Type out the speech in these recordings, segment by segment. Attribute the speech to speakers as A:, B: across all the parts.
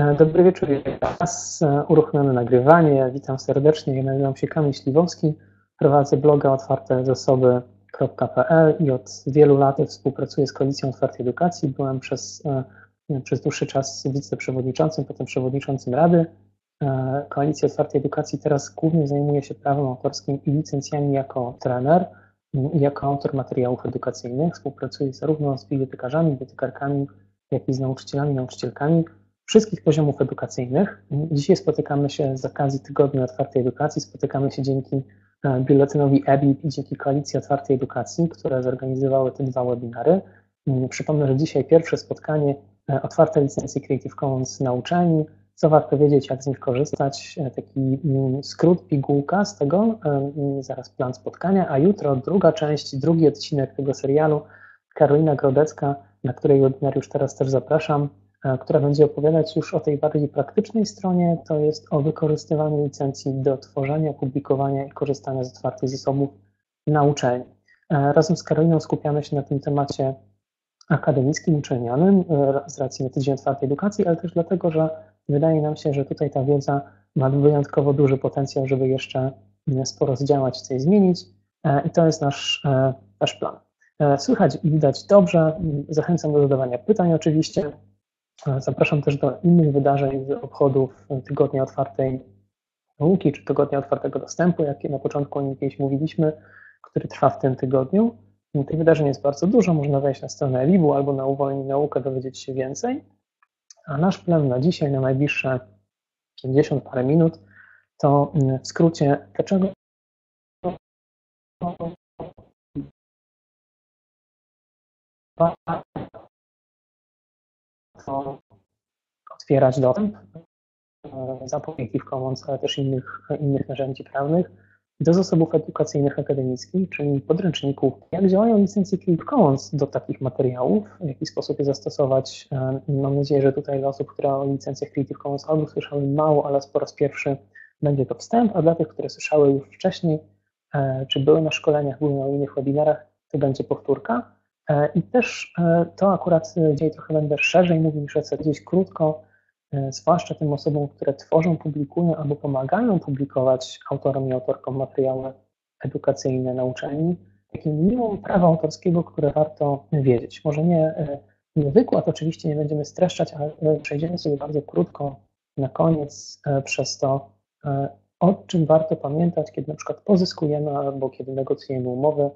A: E, dobry wieczór, raz e, uruchomione nagrywanie. Witam serdecznie. Ja nazywam się Kamil Śliwowski. Prowadzę bloga otwartezasoby.pl i od wielu lat współpracuję z Koalicją Otwartej Edukacji. Byłem przez, e, przez dłuższy czas wiceprzewodniczącym, potem przewodniczącym Rady Koalicji Otwartej Edukacji. Teraz głównie zajmuję się prawem autorskim i licencjami jako trener i jako autor materiałów edukacyjnych. Współpracuję zarówno z bibliotekarzami, bibliotekarkami, jak i z nauczycielami, nauczycielkami wszystkich poziomów edukacyjnych. Dzisiaj spotykamy się z okazji Tygodnia Otwartej Edukacji, spotykamy się dzięki e, biuletynowi EBIB i dzięki Koalicji Otwartej Edukacji, które zorganizowały te dwa webinary. Mm, przypomnę, że dzisiaj pierwsze spotkanie e, otwarte licencje Creative Commons na uczelni. Co warto wiedzieć, jak z nich korzystać, e, taki mm, skrót, pigułka z tego, mm, zaraz plan spotkania, a jutro druga część, drugi odcinek tego serialu, Karolina Grodecka, na której webinar już teraz też zapraszam, która będzie opowiadać już o tej bardziej praktycznej stronie, to jest o wykorzystywaniu licencji do tworzenia, publikowania i korzystania z otwartych zasobów na uczelni. E, razem z Karoliną skupiamy się na tym temacie akademickim, uczelnianym e, z racji na Tydzień Otwartej Edukacji, ale też dlatego, że wydaje nam się, że tutaj ta wiedza ma wyjątkowo duży potencjał, żeby jeszcze sporo zdziałać, coś zmienić i to jest nasz, nasz plan. Słychać i widać dobrze. Zachęcam do zadawania pytań oczywiście. Zapraszam też do innych wydarzeń z obchodów Tygodnia Otwartej Nauki, czy Tygodnia Otwartego Dostępu, jakie na początku o nim kiedyś mówiliśmy, który trwa w tym tygodniu. Tych wydarzeń jest bardzo dużo, można wejść na stronę Libu albo na Uwolnij Naukę, dowiedzieć się więcej. A nasz plan na dzisiaj, na najbliższe 50 parę minut, to w skrócie, dlaczego otwierać dostęp e, za Creative Commons, ale też innych, innych narzędzi prawnych do zasobów edukacyjnych akademickich, czyli podręczników, jak działają licencje Creative Commons do takich materiałów, w jaki sposób je zastosować. E, mam nadzieję, że tutaj dla osób, które o licencjach Creative Commons albo słyszały mało, ale po raz pierwszy będzie to wstęp, a dla tych, które słyszały już wcześniej, e, czy były na szkoleniach, były na innych webinarach, to będzie powtórka. E, I też e, to akurat e, dzisiaj trochę będę szerzej mówił niż chcę gdzieś krótko, zwłaszcza tym osobom, które tworzą, publikują albo pomagają publikować autorom i autorkom materiały edukacyjne na uczelni, takie minimum prawa autorskiego, które warto wiedzieć. Może nie, nie wykład oczywiście nie będziemy streszczać, ale przejdziemy sobie bardzo krótko na koniec przez to, o czym warto pamiętać, kiedy na przykład pozyskujemy albo kiedy negocjujemy umowy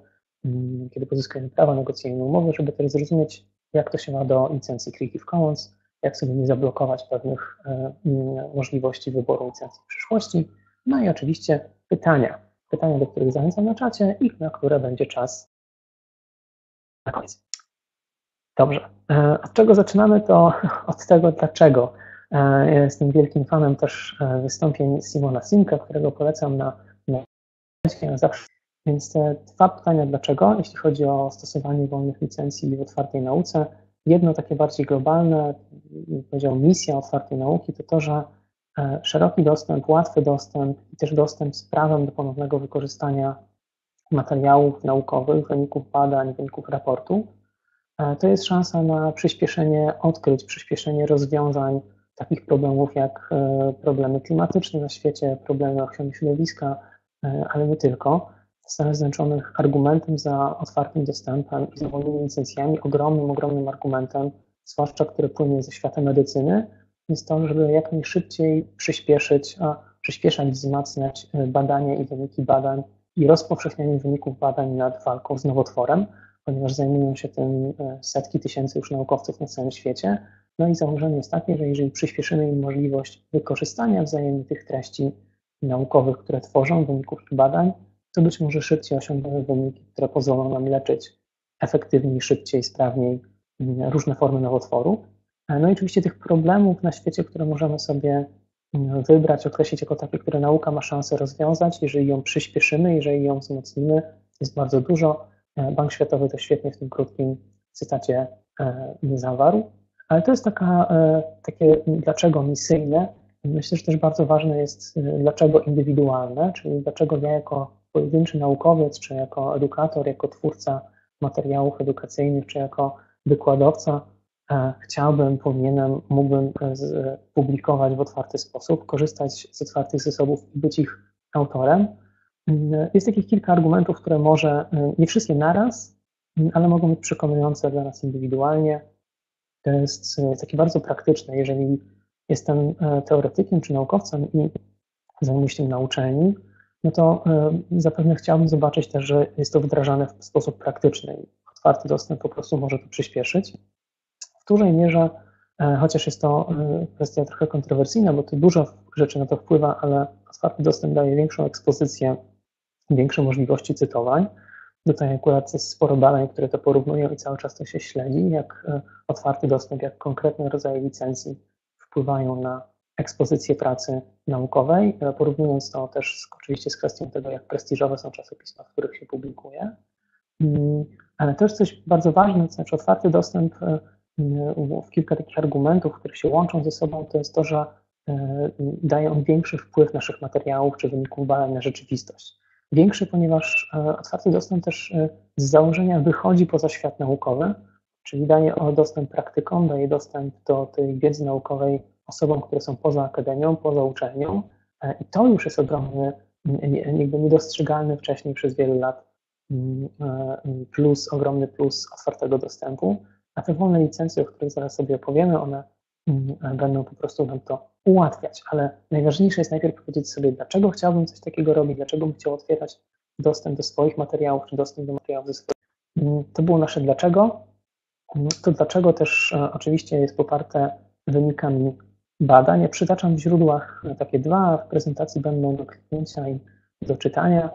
A: kiedy pozyskujemy prawa negocjacyjne umowy, żeby też zrozumieć, jak to się ma do licencji Creative Commons, jak sobie nie zablokować pewnych e, mm, możliwości wyboru licencji w przyszłości. No i oczywiście pytania. Pytania, do których zachęcam na czacie i na które będzie czas na koniec. Dobrze. E, od czego zaczynamy? To od tego, dlaczego. E, ja jestem wielkim fanem też wystąpień Simona Simka, którego polecam na, na zawsze więc te dwa pytania dlaczego, jeśli chodzi o stosowanie wolnych licencji w otwartej nauce. Jedno takie bardziej globalne, powiedział misja otwartej nauki, to to, że e, szeroki dostęp, łatwy dostęp i też dostęp z prawem do ponownego wykorzystania materiałów naukowych, wyników badań, wyników raportu, e, to jest szansa na przyspieszenie odkryć, przyspieszenie rozwiązań takich problemów jak e, problemy klimatyczne na świecie, problemy ochrony środowiska, ale nie tylko. Stanów Zjednoczonych argumentem za otwartym dostępem i za wolnymi licencjami, ogromnym, ogromnym argumentem, zwłaszcza który płynie ze świata medycyny, jest to, żeby jak najszybciej przyspieszyć, a przyspieszać, wzmacniać e, badania i wyniki badań i rozpowszechnianie wyników badań nad walką z nowotworem, ponieważ zajmują się tym e, setki tysięcy już naukowców na całym świecie. No i założenie jest takie, że jeżeli przyspieszymy im możliwość wykorzystania wzajemnie tych treści naukowych, które tworzą, wyników badań, to być może szybciej osiągniemy wyniki, które pozwolą nam leczyć efektywniej, szybciej, sprawniej mm, różne formy nowotworu. E, no i oczywiście tych problemów na świecie, które możemy sobie mm, wybrać, określić jako takie, które nauka ma szansę rozwiązać, jeżeli ją przyspieszymy, jeżeli ją wzmocnimy, jest bardzo dużo. E, Bank Światowy to świetnie w tym krótkim cytacie e, zawarł. Ale to jest taka, takie dlaczego misyjne. Myślę, że też bardzo ważne jest dlaczego indywidualne, czyli dlaczego ja jako pojedynczy naukowiec, czy jako edukator, jako twórca materiałów edukacyjnych, czy jako wykładowca chciałbym, powinienem, mógłbym publikować w otwarty sposób, korzystać z otwartych zasobów i być ich autorem. Jest takich kilka argumentów, które może, nie wszystkie naraz, ale mogą być przekonujące dla nas indywidualnie. To jest takie bardzo praktyczne, jeżeli jestem teoretykiem czy naukowcem i zajmuję się tym na uczelni, no to zapewne chciałbym zobaczyć też, że jest to wdrażane w sposób praktyczny. Otwarty dostęp po prostu może to przyspieszyć. W dużej mierze, e, chociaż jest to e, kwestia trochę kontrowersyjna, bo to dużo rzeczy na to wpływa, ale otwarty dostęp daje większą ekspozycję, większe możliwości cytowań. Tutaj akurat jest sporo badań, które to porównują i cały czas to się śledzi, jak e, otwarty dostęp, jak konkretne rodzaje licencji wpływają na ekspozycję pracy naukowej, porównując to też z, oczywiście z kwestią tego, jak prestiżowe są czasopisma, w których się publikuje. Mm, ale też coś bardzo ważne, to znaczy otwarty dostęp w kilka takich argumentów, które się łączą ze sobą, to jest to, że e, daje on większy wpływ naszych materiałów czy wyników badań na rzeczywistość. Większy, ponieważ e, otwarty dostęp też e, z założenia wychodzi poza świat naukowy, czyli daje dostęp praktykom, daje dostęp do tej wiedzy naukowej osobom, które są poza akademią, poza uczelnią i to już jest ogromny, jakby niedostrzegalny wcześniej przez wiele lat plus, ogromny plus otwartego dostępu. A te wolne licencje, o których zaraz sobie opowiemy, one będą po prostu nam to ułatwiać. Ale najważniejsze jest najpierw powiedzieć sobie, dlaczego chciałbym coś takiego robić, dlaczego bym chciał otwierać dostęp do swoich materiałów, czy dostęp do materiałów ze swoich. To było nasze dlaczego. To dlaczego też e, oczywiście jest poparte wynikami badań. Ja przytaczam w źródłach takie dwa, w prezentacji będą do kliknięcia i do czytania.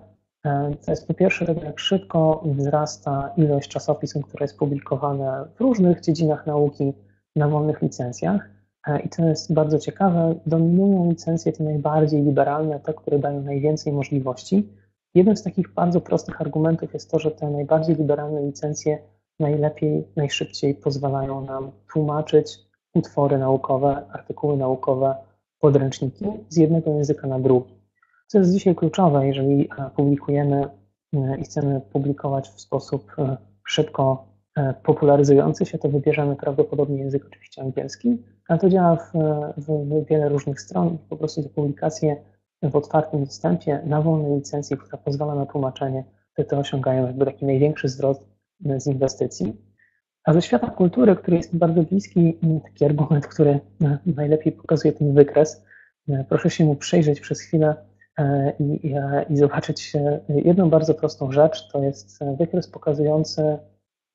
A: E, to jest po pierwsze tego, jak szybko wzrasta ilość czasopism, które jest publikowane w różnych dziedzinach nauki na wolnych licencjach. E, I to jest bardzo ciekawe. Dominują licencje te najbardziej liberalne, te, które dają najwięcej możliwości. Jednym z takich bardzo prostych argumentów jest to, że te najbardziej liberalne licencje najlepiej, najszybciej pozwalają nam tłumaczyć utwory naukowe, artykuły naukowe, podręczniki z jednego języka na drugi. Co jest dzisiaj kluczowe, jeżeli e, publikujemy e, i chcemy publikować w sposób e, szybko popularyzujący się, to wybierzemy prawdopodobnie język oczywiście angielski, ale to działa w, w, w wiele różnych stron. Po prostu te publikacje w otwartym dostępie na wolnej licencji, która pozwala na tłumaczenie, to, to osiągają jakby taki największy zwrot z inwestycji. A ze świata kultury, który jest bardzo bliski, taki argument, który najlepiej pokazuje ten wykres, proszę się mu przyjrzeć przez chwilę, E, i, i zobaczyć jedną bardzo prostą rzecz. To jest wykres pokazujący,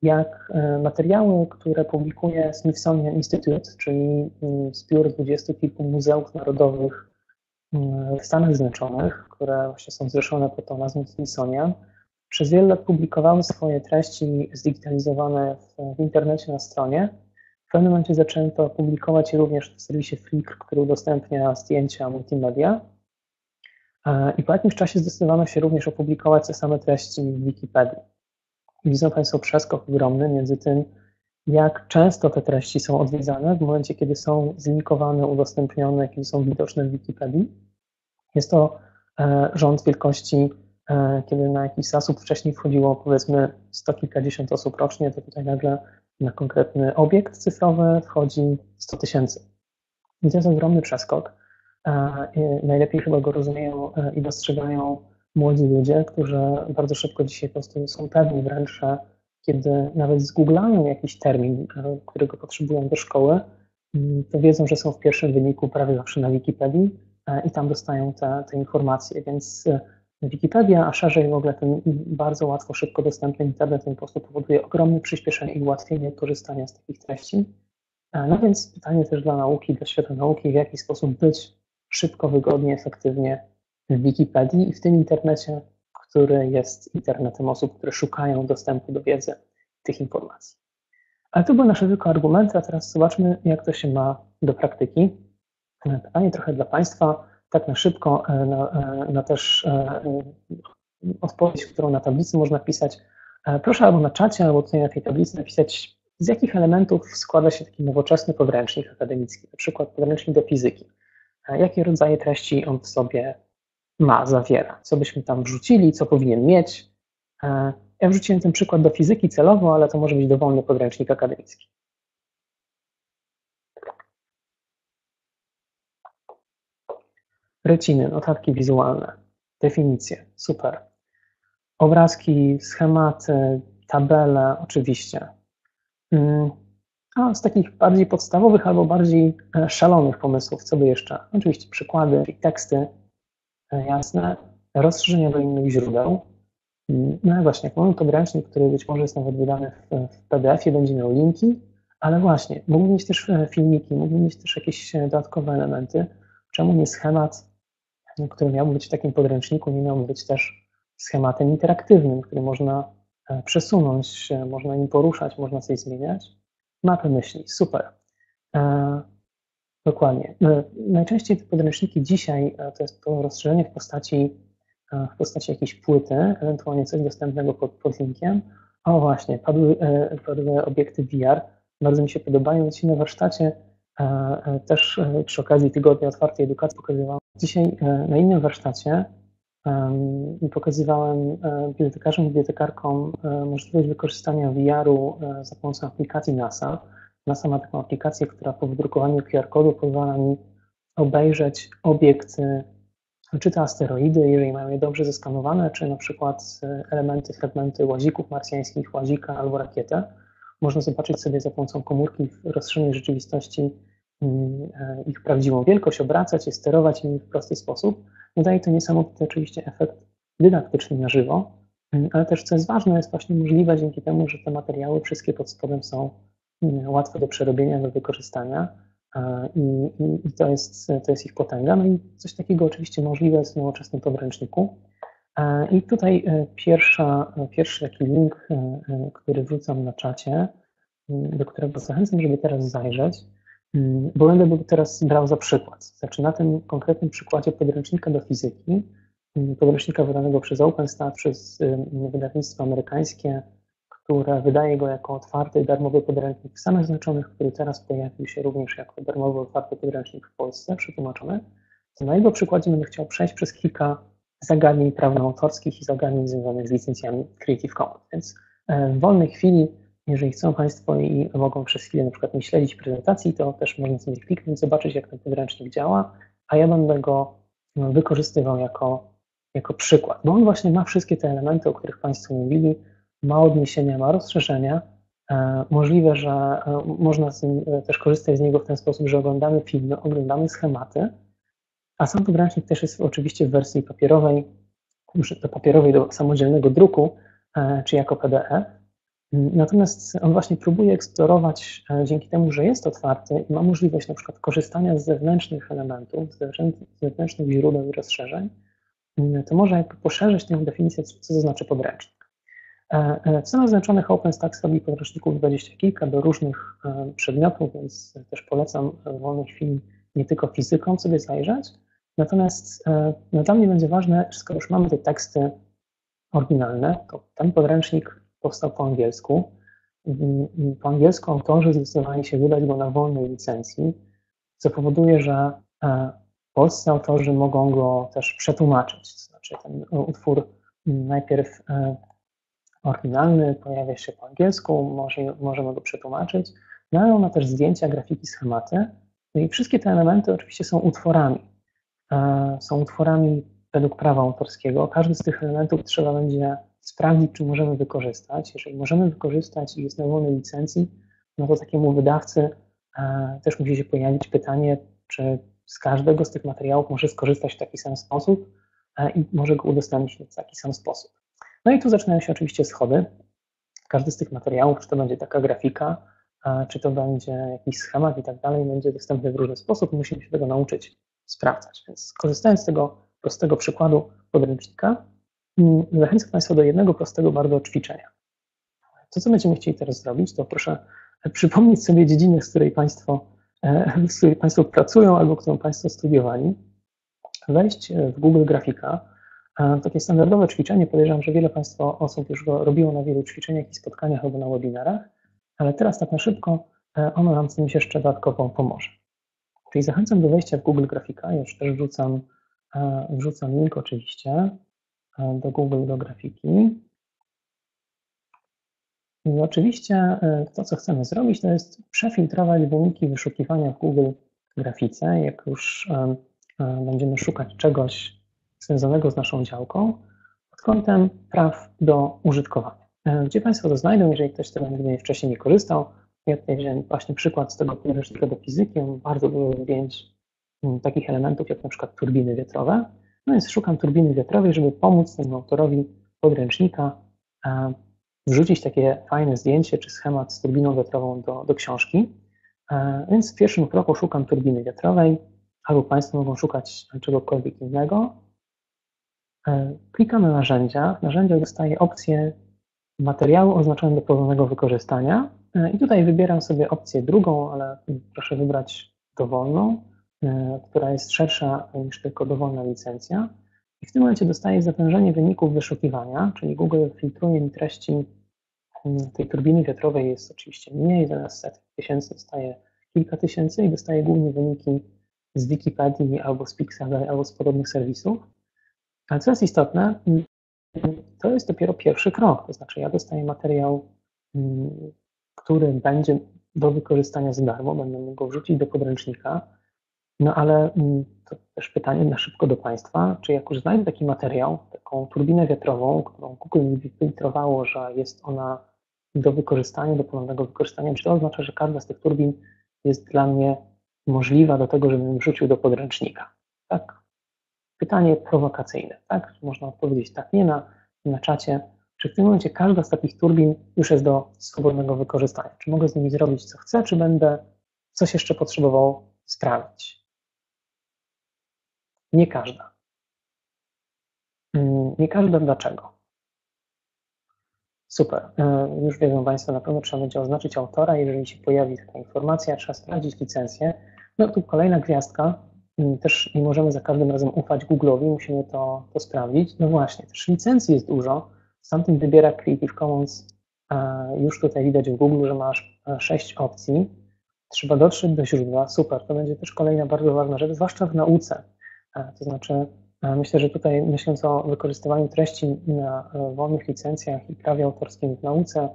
A: jak e, materiały, które publikuje Smithsonian Institute, czyli mm, zbiór dwudziestu kilku muzeów narodowych mm, w Stanach Zjednoczonych, które właśnie są zrzeszone pod tą nazwą Smithsonian, przez wiele lat publikowały swoje treści zdigitalizowane w, w internecie na stronie. W pewnym momencie zaczęto publikować je również w serwisie Flickr, który udostępnia zdjęcia multimedia. I po jakimś czasie zdecydowano się również opublikować te same treści w Wikipedii. Widzą Państwo przeskok ogromny między tym, jak często te treści są odwiedzane w momencie, kiedy są zlinkowane, udostępnione, kiedy są widoczne w Wikipedii. Jest to e, rząd wielkości, e, kiedy na jakiś zasób wcześniej wchodziło powiedzmy sto kilkadziesiąt osób rocznie, to tutaj nagle na konkretny obiekt cyfrowy wchodzi 100 tysięcy. I to jest ogromny przeskok. Najlepiej chyba go rozumieją e, i dostrzegają młodzi ludzie, którzy bardzo szybko dzisiaj po prostu są pewni wręcz, kiedy nawet zgooglają jakiś termin, e, którego potrzebują do szkoły, mm, to wiedzą, że są w pierwszym wyniku prawie zawsze na Wikipedii e, i tam dostają te, te informacje. Więc Wikipedia, a szerzej w ogóle ten bardzo łatwo, szybko dostępny internet po prostu powoduje ogromne przyspieszenie i ułatwienie korzystania z takich treści. No więc pytanie też dla nauki, dla świata nauki, w jaki sposób być szybko, wygodnie, efektywnie w Wikipedii i w tym internecie, który jest internetem osób, które szukają dostępu do wiedzy, tych informacji. Ale to były nasze tylko argumenty, a teraz zobaczmy, jak to się ma do praktyki. Pytanie trochę dla Państwa, tak na szybko, e, na, e, na też e, odpowiedź, którą na tablicy można pisać. Proszę albo na czacie, albo tutaj na tej tablicy napisać, z jakich elementów składa się taki nowoczesny podręcznik akademicki, na przykład podręcznik do fizyki jakie rodzaje treści on w sobie ma, zawiera, co byśmy tam wrzucili, co powinien mieć. Ja wrzuciłem ten przykład do fizyki celowo, ale to może być dowolny podręcznik akademicki. Reciny, notatki wizualne, definicje, super. Obrazki, schematy, tabele, oczywiście. Mm, a z takich bardziej podstawowych albo bardziej e, szalonych pomysłów, co by jeszcze? Oczywiście przykłady, teksty, e, jasne, rozszerzenia do innych źródeł. Mm, no i właśnie, jak mamy podręcznik, który być może jest nawet wydany w, w PDF-ie, będzie miał linki, ale właśnie, mógł mieć też e, filmiki, mógł mieć też jakieś dodatkowe elementy. Czemu nie schemat, który miałby być w takim podręczniku, nie miałby być też schematem interaktywnym, który można przesunąć, można im poruszać, można coś zmieniać? mapy myśli. Super. E, dokładnie. E, najczęściej te podręczniki dzisiaj e, to jest to rozszerzenie w postaci, w postaci jakiejś płyty, ewentualnie coś dostępnego pod, pod linkiem. O właśnie, padły, padły obiekty VR. Bardzo mi się podobają. Dzisiaj na warsztacie też przy okazji Tygodnia Otwartej Edukacji pokazywałem. Dzisiaj na innym warsztacie pokazywałem e, bibliotekarzom i bibliotekarkom e, możliwość wykorzystania VR-u e, za pomocą aplikacji NASA. NASA ma taką aplikację, która po wydrukowaniu QR-kodu pozwala mi obejrzeć obiekt, czy to asteroidy, jeżeli mają je dobrze zeskanowane, czy na przykład elementy, fragmenty łazików marsjańskich, łazika albo rakietę. Można zobaczyć sobie za pomocą komórki w rozszerzonej rzeczywistości mm, ich prawdziwą wielkość, obracać je, sterować nimi w prosty sposób Daje to niesamowity oczywiście efekt dydaktyczny na żywo, mm, ale też co jest ważne, jest właśnie możliwe dzięki temu, że te materiały wszystkie pod spodem są mm, łatwe do przerobienia, do wykorzystania i, i, to, jest, to jest ich potęga. No i coś takiego oczywiście możliwe jest w nowoczesnym podręczniku. I tutaj e, pierwsza, pierwszy taki link, e, e, który wrzucam na czacie, do którego zachęcam, żeby teraz zajrzeć. Bo będę teraz brał za przykład. Znaczy na tym konkretnym przykładzie podręcznika do fizyki, podręcznika wydanego przez OpenStat, przez wydawnictwo amerykańskie, które wydaje go jako otwarty darmowy podręcznik w Stanach Zjednoczonych, który teraz pojawił się również jako darmowy, otwarty podręcznik w Polsce, przetłumaczony, to na jego przykładzie będę chciał przejść przez kilka zagadnień prawnoautorskich i zagadnień związanych z licencjami Creative Commons. Więc e, w wolnej chwili jeżeli chcą Państwo i mogą przez chwilę na przykład nie śledzić prezentacji, to też można sobie kliknąć, zobaczyć jak ten podręcznik działa, a ja będę go no, wykorzystywał jako, jako przykład, bo on właśnie ma wszystkie te elementy, o których Państwo mówili, ma odniesienia, ma rozszerzenia. E, możliwe, że e, można e, też korzystać z niego w ten sposób, że oglądamy filmy, oglądamy schematy, a sam podręcznik też jest oczywiście w wersji papierowej, już do papierowej do samodzielnego druku, czy jako PDF. Natomiast on właśnie próbuje eksplorować e, dzięki temu, że jest otwarty i ma możliwość na przykład korzystania z zewnętrznych elementów, z zewnętrznych źródeł i rozszerzeń, to może jakby poszerzyć tę definicję, co to znaczy podręcznik. E, e, w Stanach Zjednoczonych OpenStax robi podręczników dwadzieścia kilka do różnych przedmiotów, więc też polecam w wolnej chwili nie tylko fizyką sobie zajrzeć. Natomiast no, dla mnie będzie ważne, skoro już mamy te teksty oryginalne, to ten podręcznik powstał po angielsku. Po angielsku autorzy zdecydowali się wydać go na wolnej licencji, co powoduje, że e, polscy autorzy mogą go też przetłumaczyć. To znaczy ten utwór najpierw e, oryginalny pojawia się po angielsku, może, możemy go przetłumaczyć, no ale on ma też zdjęcia, grafiki, schematy. No i wszystkie te elementy oczywiście są utworami. E, są utworami według prawa autorskiego. Każdy z tych elementów trzeba będzie sprawdzić, czy możemy wykorzystać. Jeżeli możemy wykorzystać i jest na wolnej licencji, no to takiemu wydawcy e, też musi się pojawić pytanie, czy z każdego z tych materiałów może skorzystać w taki sam sposób e, i może go udostępnić w taki sam sposób. No i tu zaczynają się oczywiście schody. Każdy z tych materiałów, czy to będzie taka grafika, czy to będzie jakiś schemat i tak dalej, będzie dostępny w różny sposób. Musimy się tego nauczyć sprawdzać. Więc korzystając z tego prostego przykładu podręcznika, Zachęcam Państwa do jednego prostego bardzo ćwiczenia. To, co będziemy chcieli teraz zrobić, to proszę przypomnieć sobie dziedzinę, z której Państwo, e, z której Państwo pracują albo którą Państwo studiowali, wejść w Google Grafika. E, takie standardowe ćwiczenie, podejrzewam, że wiele Państwa osób już go robiło na wielu ćwiczeniach i spotkaniach albo na webinarach, ale teraz tak na szybko e, ono nam z tym jeszcze dodatkowo pomoże. Czyli zachęcam do wejścia w Google Grafika, już też wrzucam, wrzucam link oczywiście, E, do Google do grafiki. I oczywiście e, to, co chcemy zrobić, to jest przefiltrować wyniki wyszukiwania w Google grafice. Jak już e, będziemy szukać czegoś związanego z naszą działką pod kątem praw do użytkowania. Gdzie Państwo to znajdą, jeżeli ktoś z tego nigdy wcześniej nie korzystał? Tutaj wziąłem właśnie przykład z tego podręcznika do fizyki. On bardzo dużo zdjęć mm, takich elementów, jak na przykład turbiny wiatrowe. No więc szukam turbiny wiatrowej, żeby pomóc temu autorowi podręcznika wrzucić takie fajne zdjęcie czy schemat z turbiną wiatrową do, do książki. E, więc w pierwszym kroku szukam turbiny wiatrowej, albo Państwo mogą szukać czegokolwiek innego. E, klikam na narzędzia. W narzędziach dostaję opcję materiału oznaczone do ponownego wykorzystania. E, I tutaj wybieram sobie opcję drugą, ale proszę wybrać dowolną, która jest szersza niż tylko dowolna licencja. I w tym momencie dostaję zatężenie wyników wyszukiwania, czyli Google filtruje mi treści mm, tej turbiny wiatrowej jest oczywiście mniej, zamiast setek tysięcy dostaje kilka tysięcy i dostaje głównie wyniki z Wikipedii albo z Pixel, albo z podobnych serwisów. Ale co jest istotne, mm, to jest dopiero pierwszy krok, to znaczy ja dostaję materiał, mm, który będzie do wykorzystania za darmo, mógł go wrzucić do podręcznika, no ale mm, to też pytanie na szybko do Państwa, czy jak już znajdę taki materiał, taką turbinę wiatrową, którą Google mi wyfiltrowało, że jest ona do wykorzystania, do ponownego wykorzystania, czy to oznacza, że każda z tych turbin jest dla mnie możliwa do tego, żebym wrzucił do podręcznika? Tak? Pytanie prowokacyjne, tak? Można odpowiedzieć tak, nie na, na czacie. Czy w tym momencie każda z takich turbin już jest do swobodnego wykorzystania? Czy mogę z nimi zrobić co chcę, czy będę coś jeszcze potrzebował sprawdzić? Nie każda. Mm, nie każda dlaczego? Super. E, już wiedzą Państwo, na pewno trzeba będzie oznaczyć autora. Jeżeli się pojawi taka informacja, trzeba sprawdzić licencję. No tu kolejna gwiazdka. Mm, też nie możemy za każdym razem ufać Google'owi, musimy to, to sprawdzić. No właśnie, też licencji jest dużo. Sam tym wybiera Creative Commons. Już tutaj widać w Google, że masz e, sześć opcji. Trzeba dotrzeć do źródła. Super, to będzie też kolejna bardzo ważna rzecz, zwłaszcza w nauce to znaczy, e, myślę, że tutaj myśląc o wykorzystywaniu treści na e, wolnych licencjach i prawie autorskim w nauce,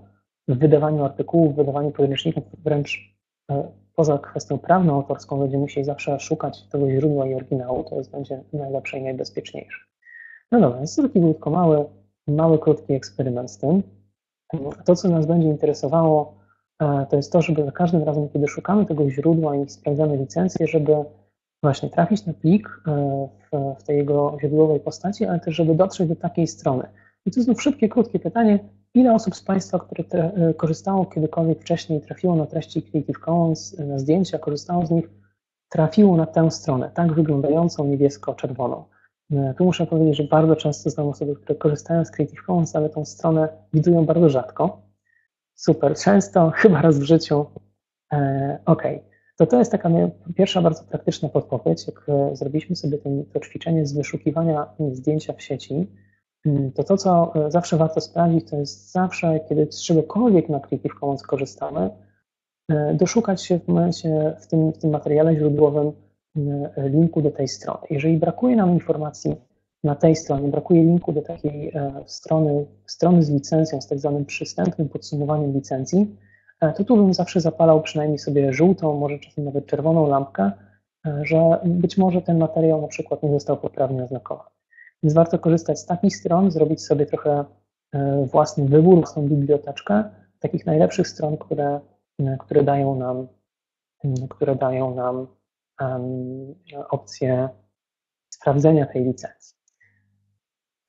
A: w wydawaniu artykułów, w wydawaniu podręczników, wręcz e, poza kwestią prawną autorską będziemy musieli zawsze szukać tego źródła i oryginału, to jest będzie najlepsze i najbezpieczniejsze. No dobra, to taki krótko mały, mały, krótki eksperyment z tym. To, co nas będzie interesowało, to jest to, żeby za każdym razem, kiedy szukamy tego źródła i sprawdzamy licencję, żeby właśnie trafić na plik e, w, w tej jego źródłowej postaci, ale też, żeby dotrzeć do takiej strony. I tu znów szybkie, krótkie pytanie. Ile osób z Państwa, które te, e, korzystało kiedykolwiek wcześniej, trafiło na treści Creative Commons, e, na zdjęcia, korzystało z nich, trafiło na tę stronę, tak wyglądającą niebiesko-czerwoną? Tu muszę powiedzieć, że bardzo często znam osoby, które korzystają z Creative Commons, ale tą stronę widują bardzo rzadko. Super, często, chyba raz w życiu. E, OK to to jest taka pierwsza bardzo praktyczna podpowiedź. Jak e, zrobiliśmy sobie to ćwiczenie z wyszukiwania zdjęcia w sieci, mm, to to, co e, zawsze warto sprawdzić, to jest zawsze, kiedy z czegokolwiek na Creative Commons korzystamy, e, doszukać się w momencie, w tym, w tym materiale źródłowym linku do tej strony. Jeżeli brakuje nam informacji na tej stronie, brakuje linku do takiej strony, strony z licencją, z tak zwanym przystępnym podsumowaniem licencji, E, to tu bym zawsze zapalał przynajmniej sobie żółtą, może czasem nawet czerwoną lampkę, e, że być może ten materiał na przykład nie został poprawnie oznakowany. Więc warto korzystać z takich stron, zrobić sobie trochę e, własny wybór, własną biblioteczkę takich najlepszych stron, które, które dają nam, które dają nam opcję sprawdzenia tej licencji.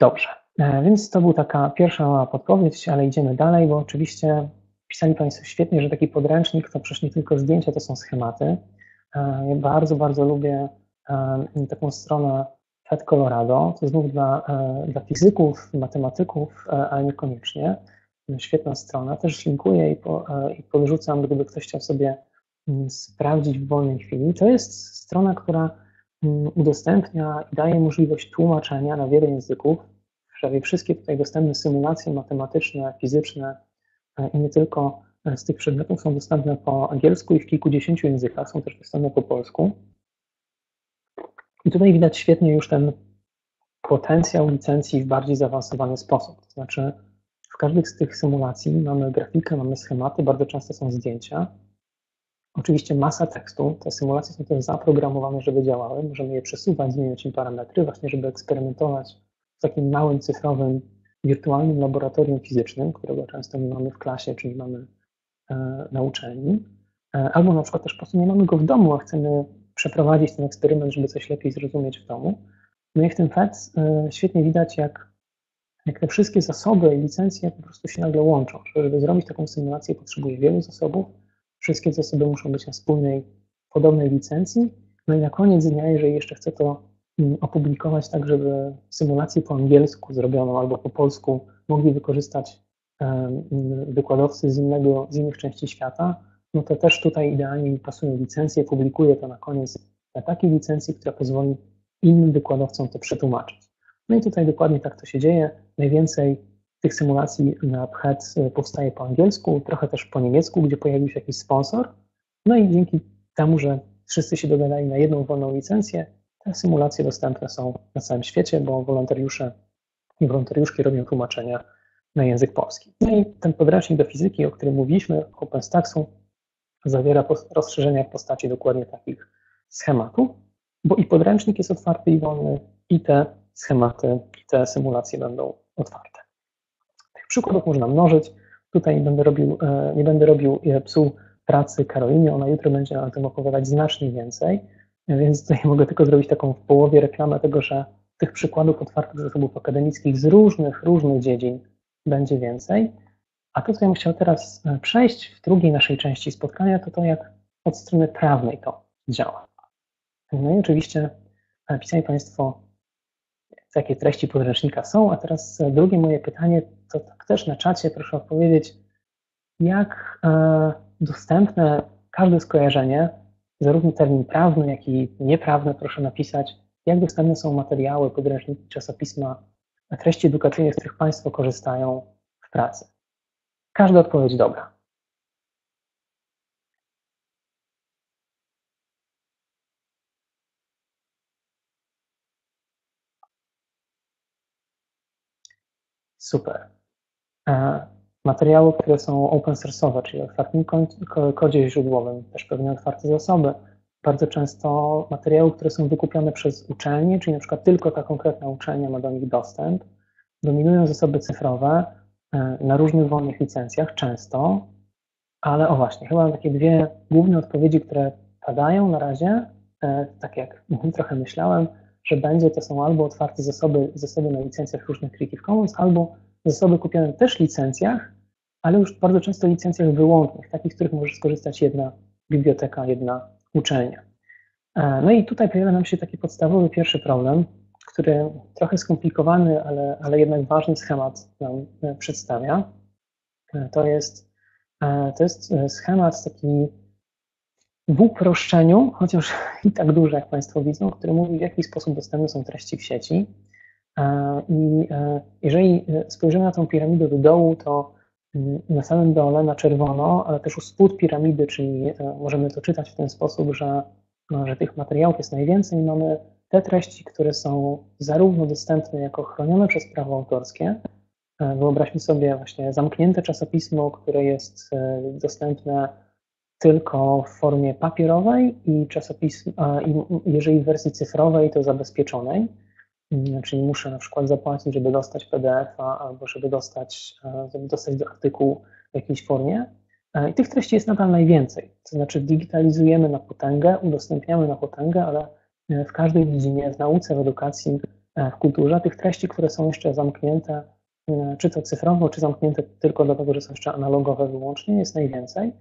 A: Dobrze, więc to była taka pierwsza podpowiedź, ale idziemy dalej, bo oczywiście Pisali Państwo świetnie, że taki podręcznik to przecież nie tylko zdjęcia, to są schematy. E, ja bardzo, bardzo lubię e, taką stronę Fed Colorado. To znów dla, e, dla fizyków, matematyków, ale niekoniecznie. Świetna strona. Też linkuję i, po, i podrzucam, gdyby ktoś chciał sobie sprawdzić w wolnej chwili. To jest strona, która mm, udostępnia i daje możliwość tłumaczenia na wiele języków. Prawie wszystkie tutaj dostępne symulacje matematyczne, fizyczne, E, i nie tylko e, z tych przedmiotów są dostępne po angielsku i w kilkudziesięciu językach, są też dostępne po polsku. I tutaj widać świetnie już ten potencjał licencji w bardziej zaawansowany sposób. To znaczy, w każdej z tych symulacji mamy grafikę, mamy schematy, bardzo często są zdjęcia. Oczywiście masa tekstu, te symulacje są też zaprogramowane, żeby działały. Możemy je przesuwać, zmieniać im parametry, właśnie żeby eksperymentować w takim małym cyfrowym, wirtualnym laboratorium fizycznym, którego często nie mamy w klasie, czy nie mamy e, na uczelni. E, albo na przykład też po prostu nie mamy go w domu, a chcemy przeprowadzić ten eksperyment, żeby coś lepiej zrozumieć w domu. No i w tym FEC e, świetnie widać, jak, jak te wszystkie zasoby i licencje po prostu się nagle łączą. Żeby zrobić taką symulację, potrzebuje wielu zasobów, Wszystkie zasoby muszą być na wspólnej, podobnej licencji. No i na koniec dnia, jeżeli jeszcze chcę to mm, opublikować tak, żeby symulację po angielsku zrobioną albo po polsku mogli wykorzystać wykładowcy z, innego, z innych części świata, no to też tutaj idealnie mi pasują licencje. Publikuję to na koniec na takiej licencji, która pozwoli innym wykładowcom to przetłumaczyć. No i tutaj dokładnie tak to się dzieje. Najwięcej tych symulacji na PHET powstaje po angielsku, trochę też po niemiecku, gdzie pojawił się jakiś sponsor. No i dzięki temu, że wszyscy się dogadali na jedną wolną licencję, te symulacje dostępne są na całym świecie, bo wolontariusze i wolontariuszki robią tłumaczenia na język polski. No i ten podręcznik do fizyki, o którym mówiliśmy, OpenStacksu, zawiera rozszerzenia w postaci dokładnie takich schematów, bo i podręcznik jest otwarty i wolny, i te schematy, i te symulacje będą otwarte. Przykładów można mnożyć. Tutaj nie będę robił, e, nie będę robił e, psu pracy Karolinie, ona jutro będzie na tym opowiadać znacznie więcej, więc tutaj mogę tylko zrobić taką w połowie reklamę tego, że tych przykładów otwartych zasobów akademickich z różnych, różnych dziedzin będzie więcej. A to, co ja bym chciał teraz e, przejść w drugiej naszej części spotkania, to to, jak od strony prawnej to działa. No i oczywiście pisali Państwo jakie treści podręcznika są. A teraz drugie moje pytanie, to tak też na czacie proszę odpowiedzieć, jak e, dostępne każde skojarzenie, zarówno termin prawny, jak i nieprawny, proszę napisać, jak dostępne są materiały, podręczniki, czasopisma, treści edukacyjne, z których Państwo korzystają w pracy. Każda odpowiedź dobra. Super. E, materiały, które są open source'owe, czyli otwartym kodzie źródłowym, też pewnie otwarte zasoby. Bardzo często materiały, które są wykupione przez uczelnie, czyli na przykład tylko ta konkretna uczelnia ma do nich dostęp. Dominują zasoby cyfrowe e, na różnych wolnych licencjach, często, ale o właśnie, chyba takie dwie główne odpowiedzi, które padają na razie, e, tak jak trochę myślałem że będzie to są albo otwarte zasoby, zasoby na licencjach różnych Creative Commons, albo zasoby kupione też w licencjach, ale już bardzo często licencjach wyłącznych, takich, z których może skorzystać jedna biblioteka, jedna uczelnia. E, no i tutaj pojawia nam się taki podstawowy pierwszy problem, który trochę skomplikowany, ale, ale jednak ważny schemat nam e, przedstawia. E, to jest, to jest schemat taki w uproszczeniu, chociaż i tak duży, jak Państwo widzą, który mówi, w jaki sposób dostępne są treści w sieci. E, I e, jeżeli spojrzymy na tą piramidę do dołu, to mm, na samym dole, na czerwono, ale też u spód piramidy, czyli e, możemy to czytać w ten sposób, że, no, że tych materiałów jest najwięcej. Mamy te treści, które są zarówno dostępne jako chronione przez prawo autorskie. Wyobraźmy sobie właśnie zamknięte czasopismo, które jest dostępne tylko w formie papierowej i czasopism, jeżeli w wersji cyfrowej, to zabezpieczonej. Mm, czyli muszę na przykład zapłacić, żeby dostać PDF-a albo żeby dostać, żeby dostać do artykułu w jakiejś formie. I tych treści jest nadal najwięcej. To znaczy digitalizujemy na potęgę, udostępniamy na potęgę, ale e, w każdej dziedzinie, w nauce, w edukacji, e, w kulturze, tych treści, które są jeszcze zamknięte, e, czy to cyfrowo, czy zamknięte tylko dlatego, że są jeszcze analogowe wyłącznie, jest najwięcej.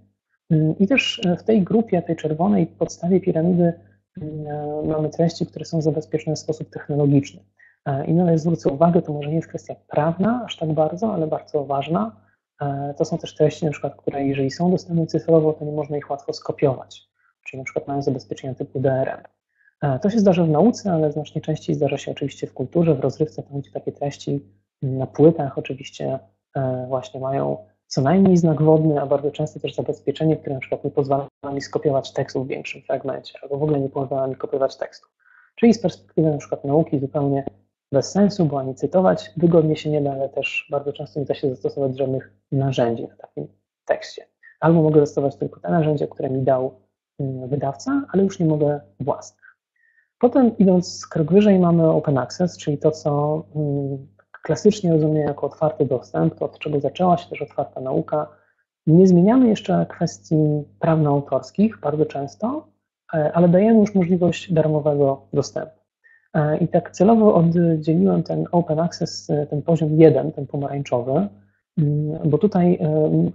A: I też e, w tej grupie, tej czerwonej podstawie piramidy e, mamy treści, które są zabezpieczone w sposób technologiczny. E, I należy zwrócę uwagę, to może nie jest kwestia prawna aż tak bardzo, ale bardzo ważna. To są też treści, na przykład, które jeżeli są dostępne cyfrowo, to nie można ich łatwo skopiować, czyli na przykład mają zabezpieczenia typu DRM. To się zdarza w nauce, ale znacznie częściej zdarza się oczywiście w kulturze, w rozrywce, tam gdzie takie treści na płytach oczywiście właśnie mają co najmniej znak wodny, a bardzo często też zabezpieczenie, które na przykład nie pozwala mi skopiować tekstu w większym fragmencie, albo w ogóle nie pozwala mi kopiować tekstu. Czyli z perspektywy na przykład nauki zupełnie bez sensu, bo ani cytować wygodnie się nie da, ale też bardzo często nie da się zastosować żadnych narzędzi na takim tekście. Albo mogę dostosować tylko te narzędzia, które mi dał mm, wydawca, ale już nie mogę własnych. Potem idąc krok wyżej mamy open access, czyli to, co mm, klasycznie rozumiem jako otwarty dostęp, to od czego zaczęła się też otwarta nauka. Nie zmieniamy jeszcze kwestii prawno-autorskich bardzo często, e, ale dajemy już możliwość darmowego dostępu. E, I tak celowo oddzieliłem ten open access, e, ten poziom 1, ten pomarańczowy, mm, bo tutaj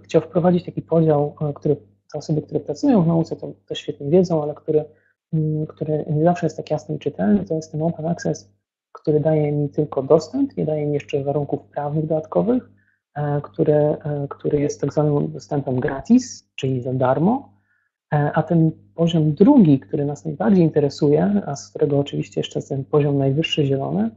A: chciał wprowadzić taki podział, który te osoby, które pracują w nauce, to, to świetnie wiedzą, ale który, mm, który nie zawsze jest tak jasny i czytelny, to jest ten open access, który daje mi tylko dostęp, nie daje mi jeszcze warunków prawnych dodatkowych, e, który, e, który jest tak zwanym dostępem gratis, czyli za darmo, e, a ten poziom drugi, który nas najbardziej interesuje, a z którego oczywiście jeszcze jest ten poziom najwyższy zielony,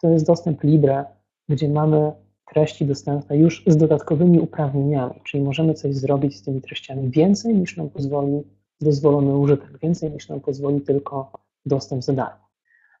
A: to jest dostęp Libre, gdzie mamy treści dostępne już z dodatkowymi uprawnieniami, czyli możemy coś zrobić z tymi treściami więcej niż nam pozwoli dozwolony użytek, więcej niż nam pozwoli tylko dostęp za darmo.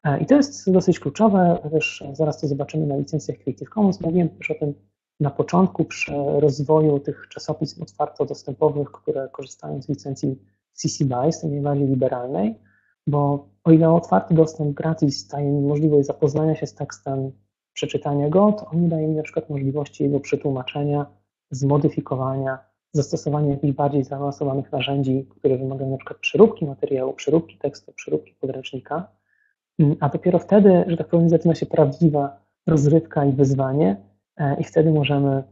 A: E, I to jest dosyć kluczowe, też zaraz to zobaczymy na licencjach Creative Commons. Mówiłem też o tym na początku przy rozwoju tych czasopism otwarto-dostępowych, które korzystają z licencji CC BY, z tej najbardziej liberalnej, bo o ile otwarty dostęp gratis daje mi możliwość zapoznania się z tekstem, przeczytania go, to on nie daje mi na przykład możliwości jego przetłumaczenia, zmodyfikowania, zastosowania jakichś bardziej zaawansowanych narzędzi, które wymagają na przykład przeróbki materiału, przeróbki tekstu, przeróbki podręcznika, a dopiero wtedy, że tak powiem, zaczyna się prawdziwa rozrywka i wyzwanie e, i wtedy możemy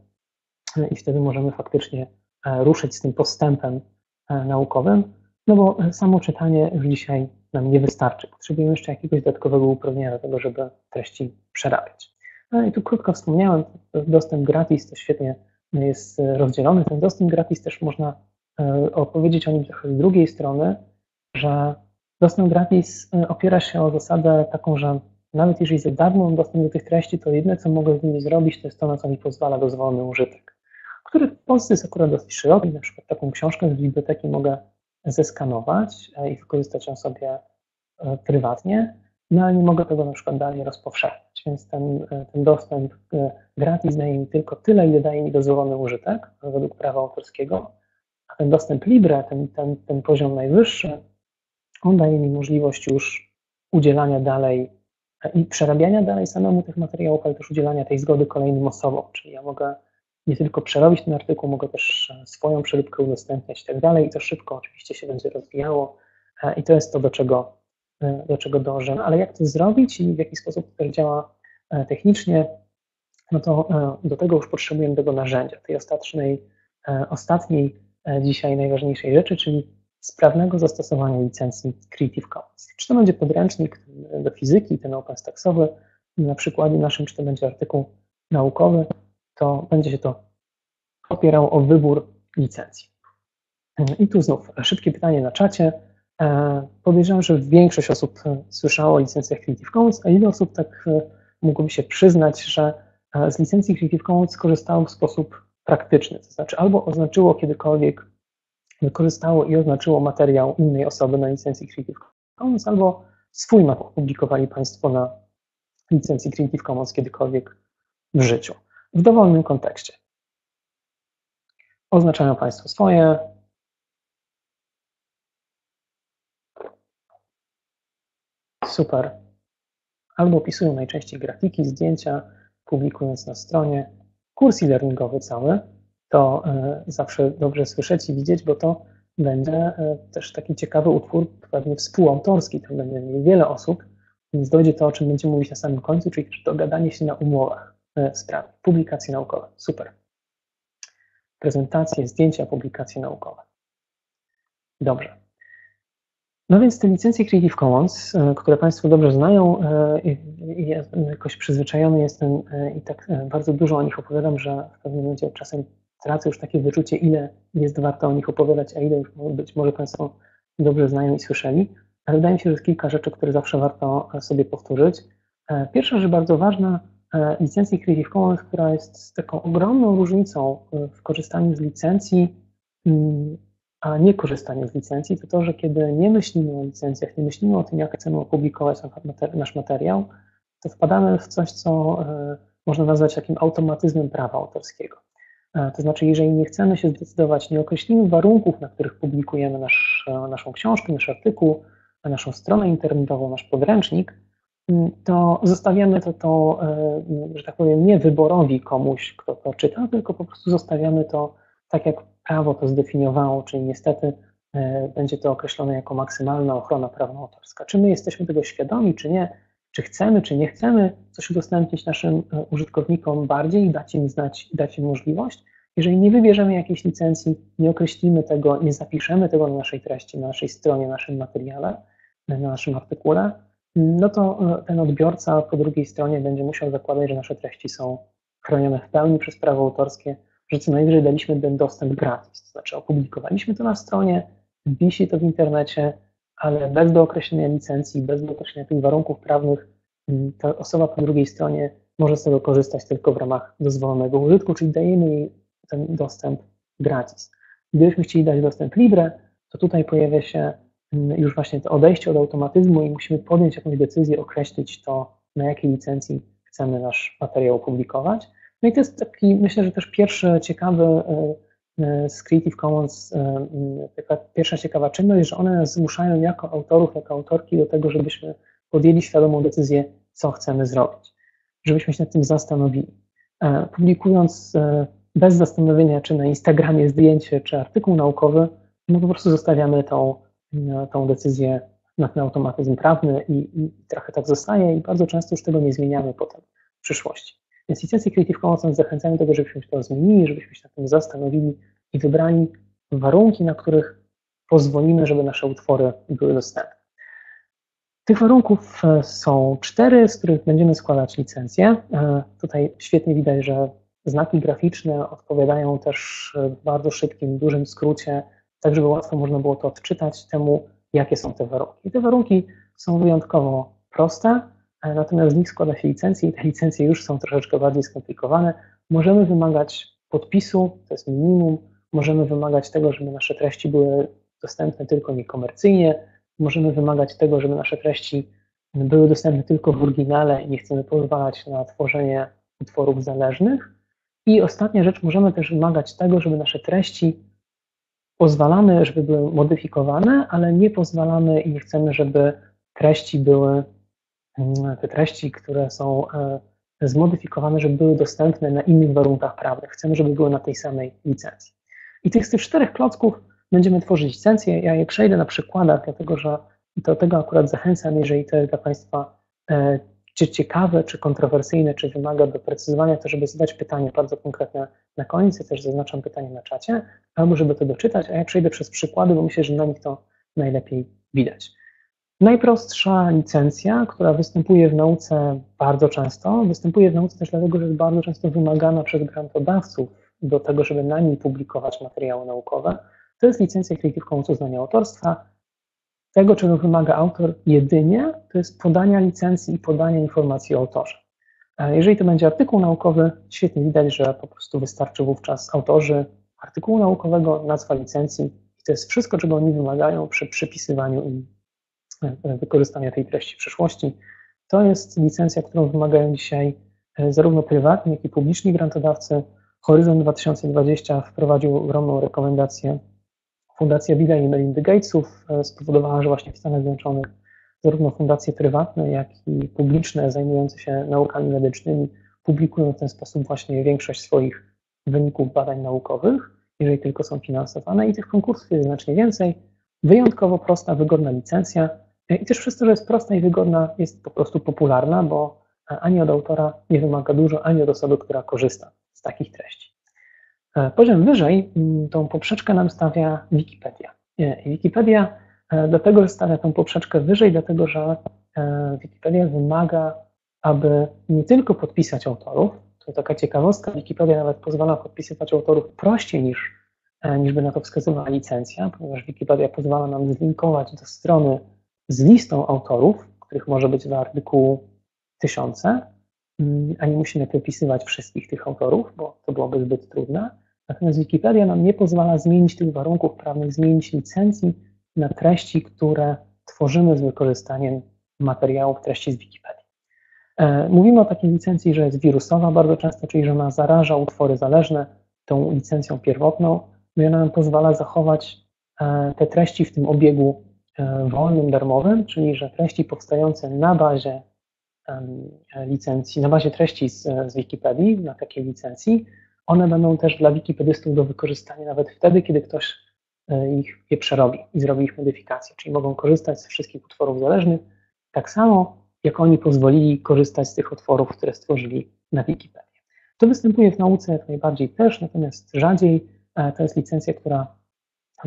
A: e, i wtedy możemy faktycznie e, ruszyć z tym postępem naukowym, no bo samo czytanie już dzisiaj nam nie wystarczy. Potrzebujemy jeszcze jakiegoś dodatkowego uprawnienia do tego, żeby treści przerabiać. No i tu krótko wspomniałem, dostęp gratis to świetnie jest rozdzielony. Ten dostęp gratis też można opowiedzieć o nim trochę z drugiej strony, że dostęp gratis e, opiera się o zasadę taką, że nawet jeżeli za darmo mam dostęp do tych treści, to jedyne, co mogę z nimi zrobić, to jest to, na co mi pozwala dozwolony użytek, który w Polsce jest akurat dosyć szeroki. Na przykład taką książkę z biblioteki mogę zeskanować e, i wykorzystać ją sobie prywatnie, no ale nie mogę tego na przykład dalej rozpowszechniać, więc ten, ten dostęp gratis daje mi tylko tyle, ile daje mi dozwolony użytek według prawa autorskiego, a ten dostęp Libre, ten, ten, ten poziom najwyższy, on daje mi możliwość już udzielania dalej e, i przerabiania dalej samemu tych materiałów, ale też udzielania tej zgody kolejnym osobom, czyli ja mogę nie tylko przerobić ten artykuł, mogę też swoją przeróbkę udostępniać i tak dalej. I to szybko oczywiście się będzie rozwijało i to jest to, do czego E, do czego dążę, ale jak to zrobić i w jaki sposób to działa e, technicznie, no to e, do tego już potrzebujemy tego narzędzia, tej ostatecznej, ostatniej dzisiaj najważniejszej rzeczy, czyli sprawnego zastosowania licencji Creative Commons. Czy to będzie podręcznik do fizyki, ten OpenStacksowy, na przykładzie naszym, czy to będzie artykuł naukowy, to będzie się to opierało o wybór licencji. I tu znów szybkie pytanie na czacie. E, podejrzewam, że większość osób e, słyszało o licencjach Creative Commons, a ile osób tak e, mogłoby się przyznać, że z licencji Creative Commons korzystało w sposób praktyczny, to znaczy albo oznaczyło kiedykolwiek, wykorzystało i oznaczyło materiał innej osoby na licencji Creative Commons, albo swój map opublikowali Państwo na licencji Creative Commons kiedykolwiek w życiu, w dowolnym kontekście. Oznaczają Państwo swoje, super. Albo opisują najczęściej grafiki, zdjęcia, publikując na stronie. Kurs e-learningowy cały, to e, zawsze dobrze słyszeć i widzieć, bo to będzie e, też taki ciekawy utwór, pewnie współautorski, tam będzie mieli wiele osób, więc dojdzie to, o czym będziemy mówić na samym końcu, czyli dogadanie się na umowach e, spraw, publikacje naukowe. Super. Prezentacje, zdjęcia, publikacje naukowe. Dobrze. No więc te licencje Creative Commons, które Państwo dobrze znają jakoś przyzwyczajony jestem i tak bardzo dużo o nich opowiadam, że w pewnym momencie czasem tracę już takie wyczucie, ile jest warto o nich opowiadać, a ile już być może Państwo dobrze znają i słyszeli. Ale wydaje mi się, że jest kilka rzeczy, które zawsze warto sobie powtórzyć. Pierwsza rzecz bardzo ważna, licencja Creative Commons, która jest taką ogromną różnicą w korzystaniu z licencji mm, a nie korzystanie z licencji, to to, że kiedy nie myślimy o licencjach, nie myślimy o tym, jak chcemy opublikować nasz materiał, to wpadamy w coś, co e, można nazwać takim automatyzmem prawa autorskiego. To znaczy, jeżeli nie chcemy się zdecydować, nie określimy warunków, na których publikujemy nasz, naszą książkę, nasz artykuł, naszą stronę internetową, nasz podręcznik, to zostawiamy to, to, że tak powiem, nie wyborowi komuś, kto to czyta, tylko po prostu zostawiamy to tak, jak prawo to zdefiniowało, czyli niestety e, będzie to określone jako maksymalna ochrona prawno-autorska. Czy my jesteśmy tego świadomi, czy nie, czy chcemy, czy nie chcemy coś udostępnić naszym e, użytkownikom bardziej dać im znać, dać im możliwość. Jeżeli nie wybierzemy jakiejś licencji, nie określimy tego, nie zapiszemy tego na naszej treści, na naszej stronie, na naszym materiale, na naszym artykule, no to e, ten odbiorca po drugiej stronie będzie musiał zakładać, że nasze treści są chronione w pełni przez prawo autorskie, że co najwyżej daliśmy ten dostęp gratis. To znaczy opublikowaliśmy to na stronie, wisi to w internecie, ale bez dookreślenia licencji, bez dookreślenia tych warunków prawnych, mm, ta osoba po drugiej stronie może z tego korzystać tylko w ramach dozwolonego użytku, czyli dajemy jej ten dostęp gratis. Gdybyśmy chcieli dać dostęp libre, to tutaj pojawia się mm, już właśnie to odejście od automatyzmu i musimy podjąć jakąś decyzję, określić to, na jakiej licencji chcemy nasz materiał opublikować. No i to jest taki, myślę, że też pierwszy ciekawy e, z Creative Commons, e, taka pierwsza ciekawa czynność, że one nas zmuszają jako autorów, jako autorki do tego, żebyśmy podjęli świadomą decyzję, co chcemy zrobić, żebyśmy się nad tym zastanowili. Publikując bez zastanowienia, czy na Instagramie zdjęcie, czy artykuł naukowy, no po prostu zostawiamy tą, tą decyzję na ten automatyzm prawny i, i trochę tak zostaje i bardzo często już tego nie zmieniamy potem w przyszłości. Więc licencje Creative Commons zachęcają do tego, żebyśmy się to zmienili, żebyśmy się nad tym zastanowili i wybrali warunki, na których pozwolimy, żeby nasze utwory były dostępne. Tych warunków e, są cztery, z których będziemy składać licencje. Tutaj świetnie widać, że znaki graficzne odpowiadają też w bardzo szybkim, dużym skrócie, tak żeby łatwo można było to odczytać temu, jakie są te warunki. I te warunki są wyjątkowo proste, natomiast z nich składa się licencje i te licencje już są troszeczkę bardziej skomplikowane. Możemy wymagać podpisu, to jest minimum, możemy wymagać tego, żeby nasze treści były dostępne tylko niekomercyjnie, możemy wymagać tego, żeby nasze treści były dostępne tylko w oryginale i nie chcemy pozwalać na tworzenie utworów zależnych. I ostatnia rzecz, możemy też wymagać tego, żeby nasze treści pozwalamy, żeby były modyfikowane, ale nie pozwalamy i nie chcemy, żeby treści były te treści, które są e, zmodyfikowane, żeby były dostępne na innych warunkach prawnych. Chcemy, żeby były na tej samej licencji. I tych z tych czterech klocków będziemy tworzyć licencje. Ja je przejdę na przykładach, dlatego że do tego akurat zachęcam, jeżeli to jest dla Państwa e, czy ciekawe, czy kontrowersyjne, czy wymaga doprecyzowania, to żeby zadać pytanie bardzo konkretne na koniec. Ja też zaznaczam pytanie na czacie, albo żeby to doczytać, a ja przejdę przez przykłady, bo myślę, że na nich to najlepiej widać. Najprostsza licencja, która występuje w nauce bardzo często, występuje w nauce też dlatego, że jest bardzo często wymagana przez grantodawców do tego, żeby na niej publikować materiały naukowe, to jest licencja Creative Commons uznania autorstwa. Tego, czego wymaga autor jedynie, to jest podania licencji i podania informacji o autorze. Jeżeli to będzie artykuł naukowy, świetnie widać, że po prostu wystarczy wówczas autorzy artykułu naukowego, nazwa licencji i to jest wszystko, czego oni wymagają przy przypisywaniu im wykorzystania tej treści w przyszłości. To jest licencja, którą wymagają dzisiaj e, zarówno prywatni, jak i publiczni grantodawcy. Horyzont 2020 wprowadził ogromną rekomendację. Fundacja Billa i Melinda Gatesów e, spowodowała, że właśnie w Stanach Zjednoczonych zarówno fundacje prywatne, jak i publiczne zajmujące się naukami medycznymi publikują w ten sposób właśnie większość swoich wyników badań naukowych, jeżeli tylko są finansowane i tych konkursów jest znacznie więcej. Wyjątkowo prosta, wygodna licencja, i też przez to, że jest prosta i wygodna, jest po prostu popularna, bo ani od autora nie wymaga dużo, ani od osoby, która korzysta z takich treści. E, poziom wyżej mm, tą poprzeczkę nam stawia Wikipedia. I Wikipedia e, dlatego stawia tą poprzeczkę wyżej, dlatego że e, Wikipedia wymaga, aby nie tylko podpisać autorów, to taka ciekawostka, Wikipedia nawet pozwala podpisywać autorów prościej niż, niż by na to wskazywała licencja, ponieważ Wikipedia pozwala nam zlinkować do strony z listą autorów, których może być do artykułu tysiące, mm, a nie musimy wypisywać wszystkich tych autorów, bo to byłoby zbyt trudne. Natomiast Wikipedia nam nie pozwala zmienić tych warunków prawnych, zmienić licencji na treści, które tworzymy z wykorzystaniem materiałów treści z Wikipedii. E, mówimy o takiej licencji, że jest wirusowa bardzo często, czyli że ona zaraża utwory zależne. tą licencją pierwotną, no i ona nam pozwala zachować te treści w tym obiegu wolnym, darmowym, czyli że treści powstające na bazie licencji, na bazie treści z, z Wikipedii, na takiej licencji, one będą też dla wikipedystów do wykorzystania nawet wtedy, kiedy ktoś e, ich je przerobi i zrobi ich modyfikacje, czyli mogą korzystać z wszystkich utworów zależnych, tak samo jak oni pozwolili korzystać z tych utworów, które stworzyli na Wikipedii. To występuje w nauce jak najbardziej też, natomiast rzadziej e, to jest licencja, która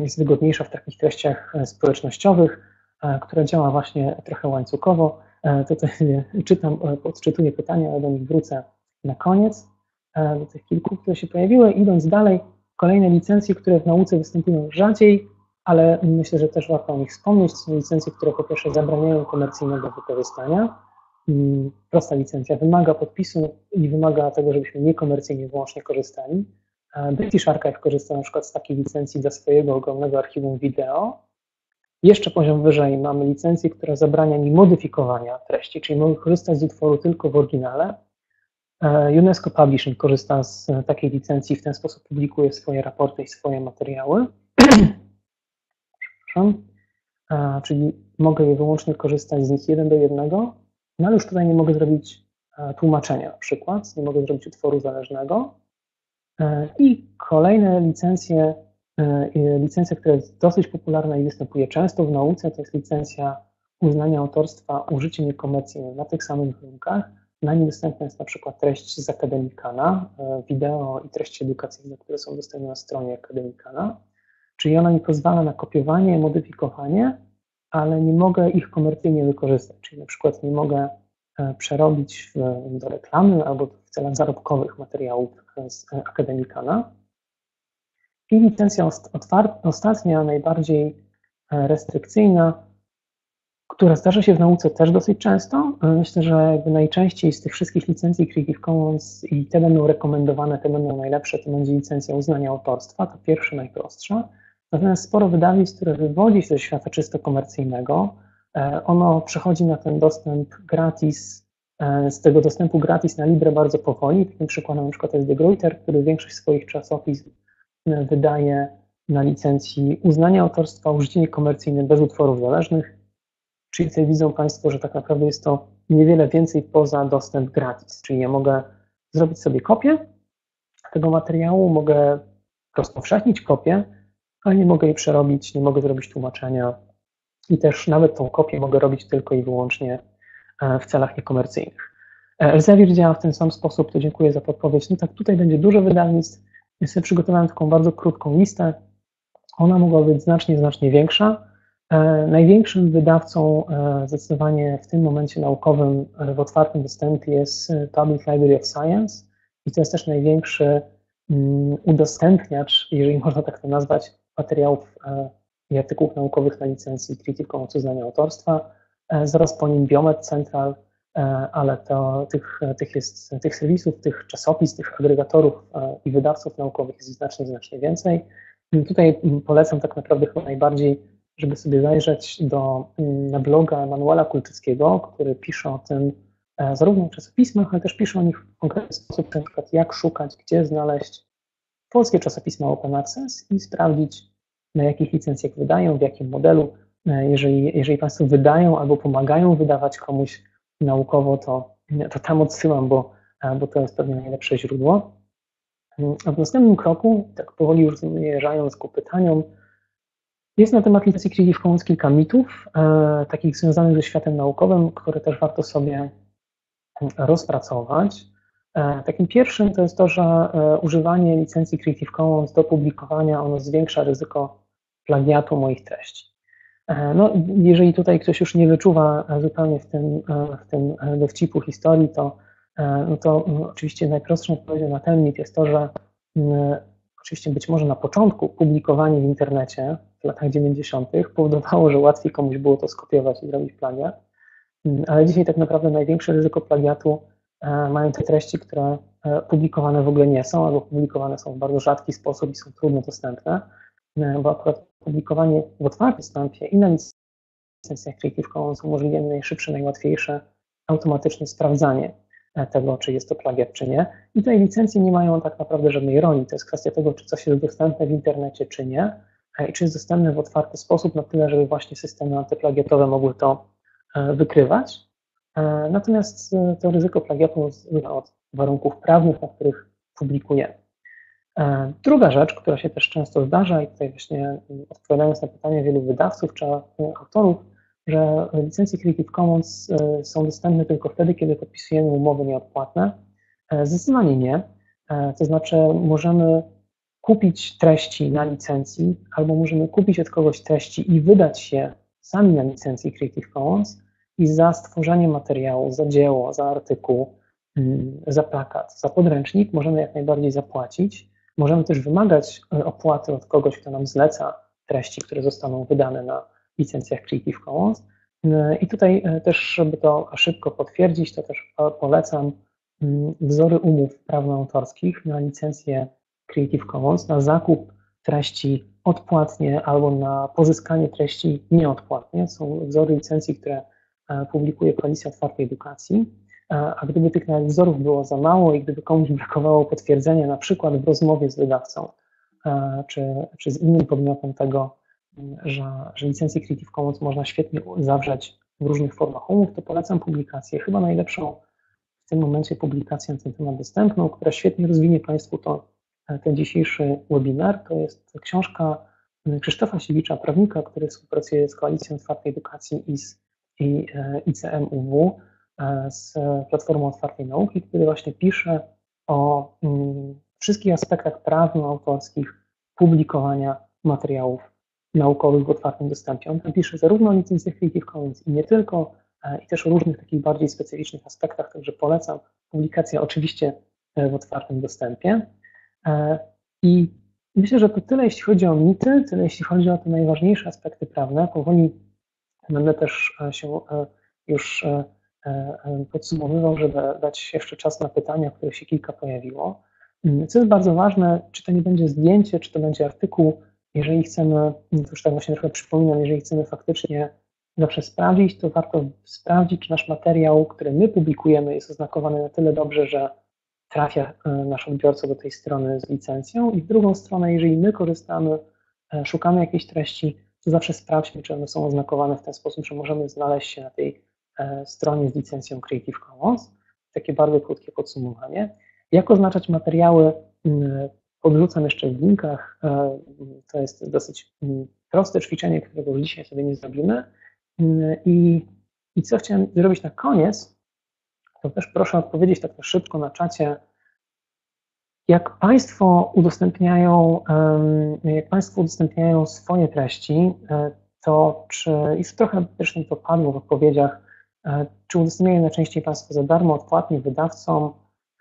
A: jest wygodniejsza w takich treściach e, społecznościowych, która działa właśnie trochę łańcuchowo. Tutaj czytam, odczytuję pytania, ale do nich wrócę na koniec. E, do tych kilku, które się pojawiły. Idąc dalej, kolejne licencje, które w nauce występują rzadziej, ale myślę, że też warto o nich wspomnieć. Są licencje, które po pierwsze zabraniają komercyjnego wykorzystania. Mm, prosta licencja wymaga podpisu i wymaga tego, żebyśmy niekomercyjnie wyłącznie korzystali. E, British Archive korzysta na przykład z takiej licencji dla swojego ogromnego archiwum wideo. Jeszcze poziom wyżej mamy licencję, która zabrania mi modyfikowania treści, czyli mogę korzystać z utworu tylko w oryginale, E, UNESCO Publishing korzysta z takiej licencji, w ten sposób publikuje swoje raporty i swoje materiały. Przepraszam. E, czyli mogę je wyłącznie korzystać z nich jeden do jednego, no ale już tutaj nie mogę zrobić tłumaczenia na przykład, nie mogę zrobić utworu zależnego. I kolejne licencje, licencja, która jest dosyć popularna i występuje często w nauce, to jest licencja uznania autorstwa użycie niekomercyjne na tych samych warunkach, na nim dostępna jest na przykład treść z Akademikana, e, wideo i treści edukacyjne, które są dostępne na stronie Akademikana. Czyli ona mi pozwala na kopiowanie, modyfikowanie, ale nie mogę ich komercyjnie wykorzystać. Czyli na przykład nie mogę e, przerobić w, do reklamy albo w celach zarobkowych materiałów z Akademikana. I licencja ostatnia, najbardziej e, restrykcyjna, która zdarza się w nauce też dosyć często. Myślę, że najczęściej z tych wszystkich licencji Creative Commons i te będą rekomendowane, te będą najlepsze, to będzie licencja uznania autorstwa, to pierwsze, najprostsze. Natomiast sporo wydawnictw, które wywodzi się ze świata czysto komercyjnego, e, ono przechodzi na ten dostęp gratis, e, z tego dostępu gratis na Libre bardzo powoli. Takim przykładem na przykład jest De Gruyter, który większość swoich czasopism e, wydaje na licencji uznania autorstwa, użycie niekomercyjne bez utworów zależnych Czyli tutaj widzą Państwo, że tak naprawdę jest to niewiele więcej poza dostęp gratis. Czyli ja mogę zrobić sobie kopię tego materiału, mogę rozpowszechnić kopię, ale nie mogę jej przerobić, nie mogę zrobić tłumaczenia i też nawet tą kopię mogę robić tylko i wyłącznie e, w celach niekomercyjnych. E, Elsevier działa w ten sam sposób, to dziękuję za podpowiedź. No tak, tutaj będzie dużo wydawnictw. Ja sobie przygotowałem taką bardzo krótką listę. Ona mogła być znacznie, znacznie większa. E, największym wydawcą zdecydowanie w tym momencie naukowym w otwartym dostępie jest Public Library of Science i to jest też największy mm, udostępniacz, jeżeli można tak to nazwać, materiałów i artykułów naukowych na licencji Creative Commons uznania autorstwa. Zaraz po nim Biomed Central, ale to, tych, tych, jest, tych serwisów, tych czasopism, tych agregatorów i wydawców naukowych jest znacznie, znacznie więcej. Tutaj polecam tak naprawdę chyba najbardziej żeby sobie zajrzeć do, mm, na bloga Manuela Kulczyckiego, który pisze o tym e, zarówno w czasopismach, ale też pisze o nich w konkretny sposób, na przykład jak szukać, gdzie znaleźć polskie czasopisma Open Access i sprawdzić, na jakich licencjach wydają, w jakim modelu. E, jeżeli, jeżeli Państwo wydają albo pomagają wydawać komuś naukowo, to, to tam odsyłam, bo, e, bo to jest pewnie najlepsze źródło. A w następnym kroku, tak powoli już zmierzając ku pytaniom, jest na temat licencji Creative Commons kilka mitów, e, takich związanych ze światem naukowym, które też warto sobie rozpracować. E, takim pierwszym to jest to, że e, używanie licencji Creative Commons do publikowania ono zwiększa ryzyko plagiatu moich treści. E, no, jeżeli tutaj ktoś już nie wyczuwa zupełnie w tym, w tym dowcipu historii, to, no to oczywiście najprostszą odpowiedzią na ten mit jest to, że oczywiście być może na początku publikowanie w internecie w latach 90. powodowało, że łatwiej komuś było to skopiować i zrobić plagiat, mm, ale dzisiaj tak naprawdę największe ryzyko plagiatu mają te treści, które e, publikowane w ogóle nie są, albo publikowane są w bardzo rzadki sposób i są trudno dostępne, e, bo akurat publikowanie w otwartym dostępie i na licencjach Creative Commons umożliwia najszybsze, najłatwiejsze automatyczne sprawdzanie tego, czy jest to plagiat, czy nie. I tutaj licencje nie mają tak naprawdę żadnej roli. To jest kwestia tego, czy coś jest dostępne w internecie, czy nie, i czy jest dostępne w otwarty sposób, na tyle, żeby właśnie systemy antyplagiatowe mogły to wykrywać. Natomiast to ryzyko plagiatu zależy od warunków prawnych, na których publikujemy. E, druga rzecz, która się też często zdarza, i tutaj właśnie odpowiadając na pytanie wielu wydawców czy autorów, że licencje Creative Commons e, są dostępne tylko wtedy, kiedy podpisujemy umowy nieodpłatne. E, zdecydowanie nie. To znaczy, możemy kupić treści na licencji, albo możemy kupić od kogoś treści i wydać się sami na licencji Creative Commons i za stworzenie materiału, za dzieło, za artykuł, mm, za plakat, za podręcznik możemy jak najbardziej zapłacić. Możemy też wymagać e, opłaty od kogoś, kto nam zleca treści, które zostaną wydane na licencjach Creative Commons. E, I tutaj e, też, żeby to szybko potwierdzić, to też polecam mm, wzory umów prawno-autorskich na licencję Creative Commons, na zakup treści odpłatnie albo na pozyskanie treści nieodpłatnie. Są wzory licencji, które publikuje Koalicja Otwartej Edukacji. A gdyby tych analizorów było za mało i gdyby komuś brakowało potwierdzenia, na przykład w rozmowie z wydawcą czy, czy z innym podmiotem tego, że, że licencję Creative Commons można świetnie zawrzeć w różnych formach umów, to polecam publikację. Chyba najlepszą w tym momencie publikację na ten temat dostępną, która świetnie rozwinie Państwu to, e, ten dzisiejszy webinar. To jest książka Krzysztofa Siewicza, prawnika, który współpracuje z Koalicją Otwartej Edukacji i z i e, ICMUW E, z Platformą Otwartej Nauki, który właśnie pisze o mm, wszystkich aspektach prawno-autorskich publikowania materiałów naukowych w otwartym dostępie. On tam pisze zarówno o licencjach Creative Commons i nie tylko, e, i też o różnych takich bardziej specyficznych aspektach, także polecam publikację oczywiście w otwartym dostępie. I myślę, że to tyle, jeśli chodzi o mity, tyle, jeśli chodzi o te najważniejsze aspekty prawne. Powoli będę też się już E, e, podsumowywał, żeby dać jeszcze czas na pytania, których się kilka pojawiło. Mm, co jest bardzo ważne, czy to nie będzie zdjęcie, czy to będzie artykuł, jeżeli chcemy, mm, to już tak właśnie trochę przypominam, jeżeli chcemy faktycznie zawsze sprawdzić, to warto sprawdzić, czy nasz materiał, który my publikujemy, jest oznakowany na tyle dobrze, że trafia e, nasz odbiorca do tej strony z licencją. I w drugą stronę, jeżeli my korzystamy, szukamy jakiejś treści, to zawsze sprawdźmy, czy one są oznakowane w ten sposób, że możemy znaleźć się na tej E, stronie z licencją Creative Commons. Takie bardzo krótkie podsumowanie. Jak oznaczać materiały? Mm, podrzucam jeszcze w linkach. E, to jest dosyć mm, proste ćwiczenie, którego już dzisiaj sobie nie zrobimy. Mm, I, i co chciałem zrobić na koniec, to też proszę odpowiedzieć tak szybko na czacie, jak Państwo udostępniają, jak Państwo udostępniają swoje treści, e, to czy, już trochę zresztą to padło w odpowiedziach, E, czy udostępniają najczęściej Państwo za darmo, odpłatnie wydawcom?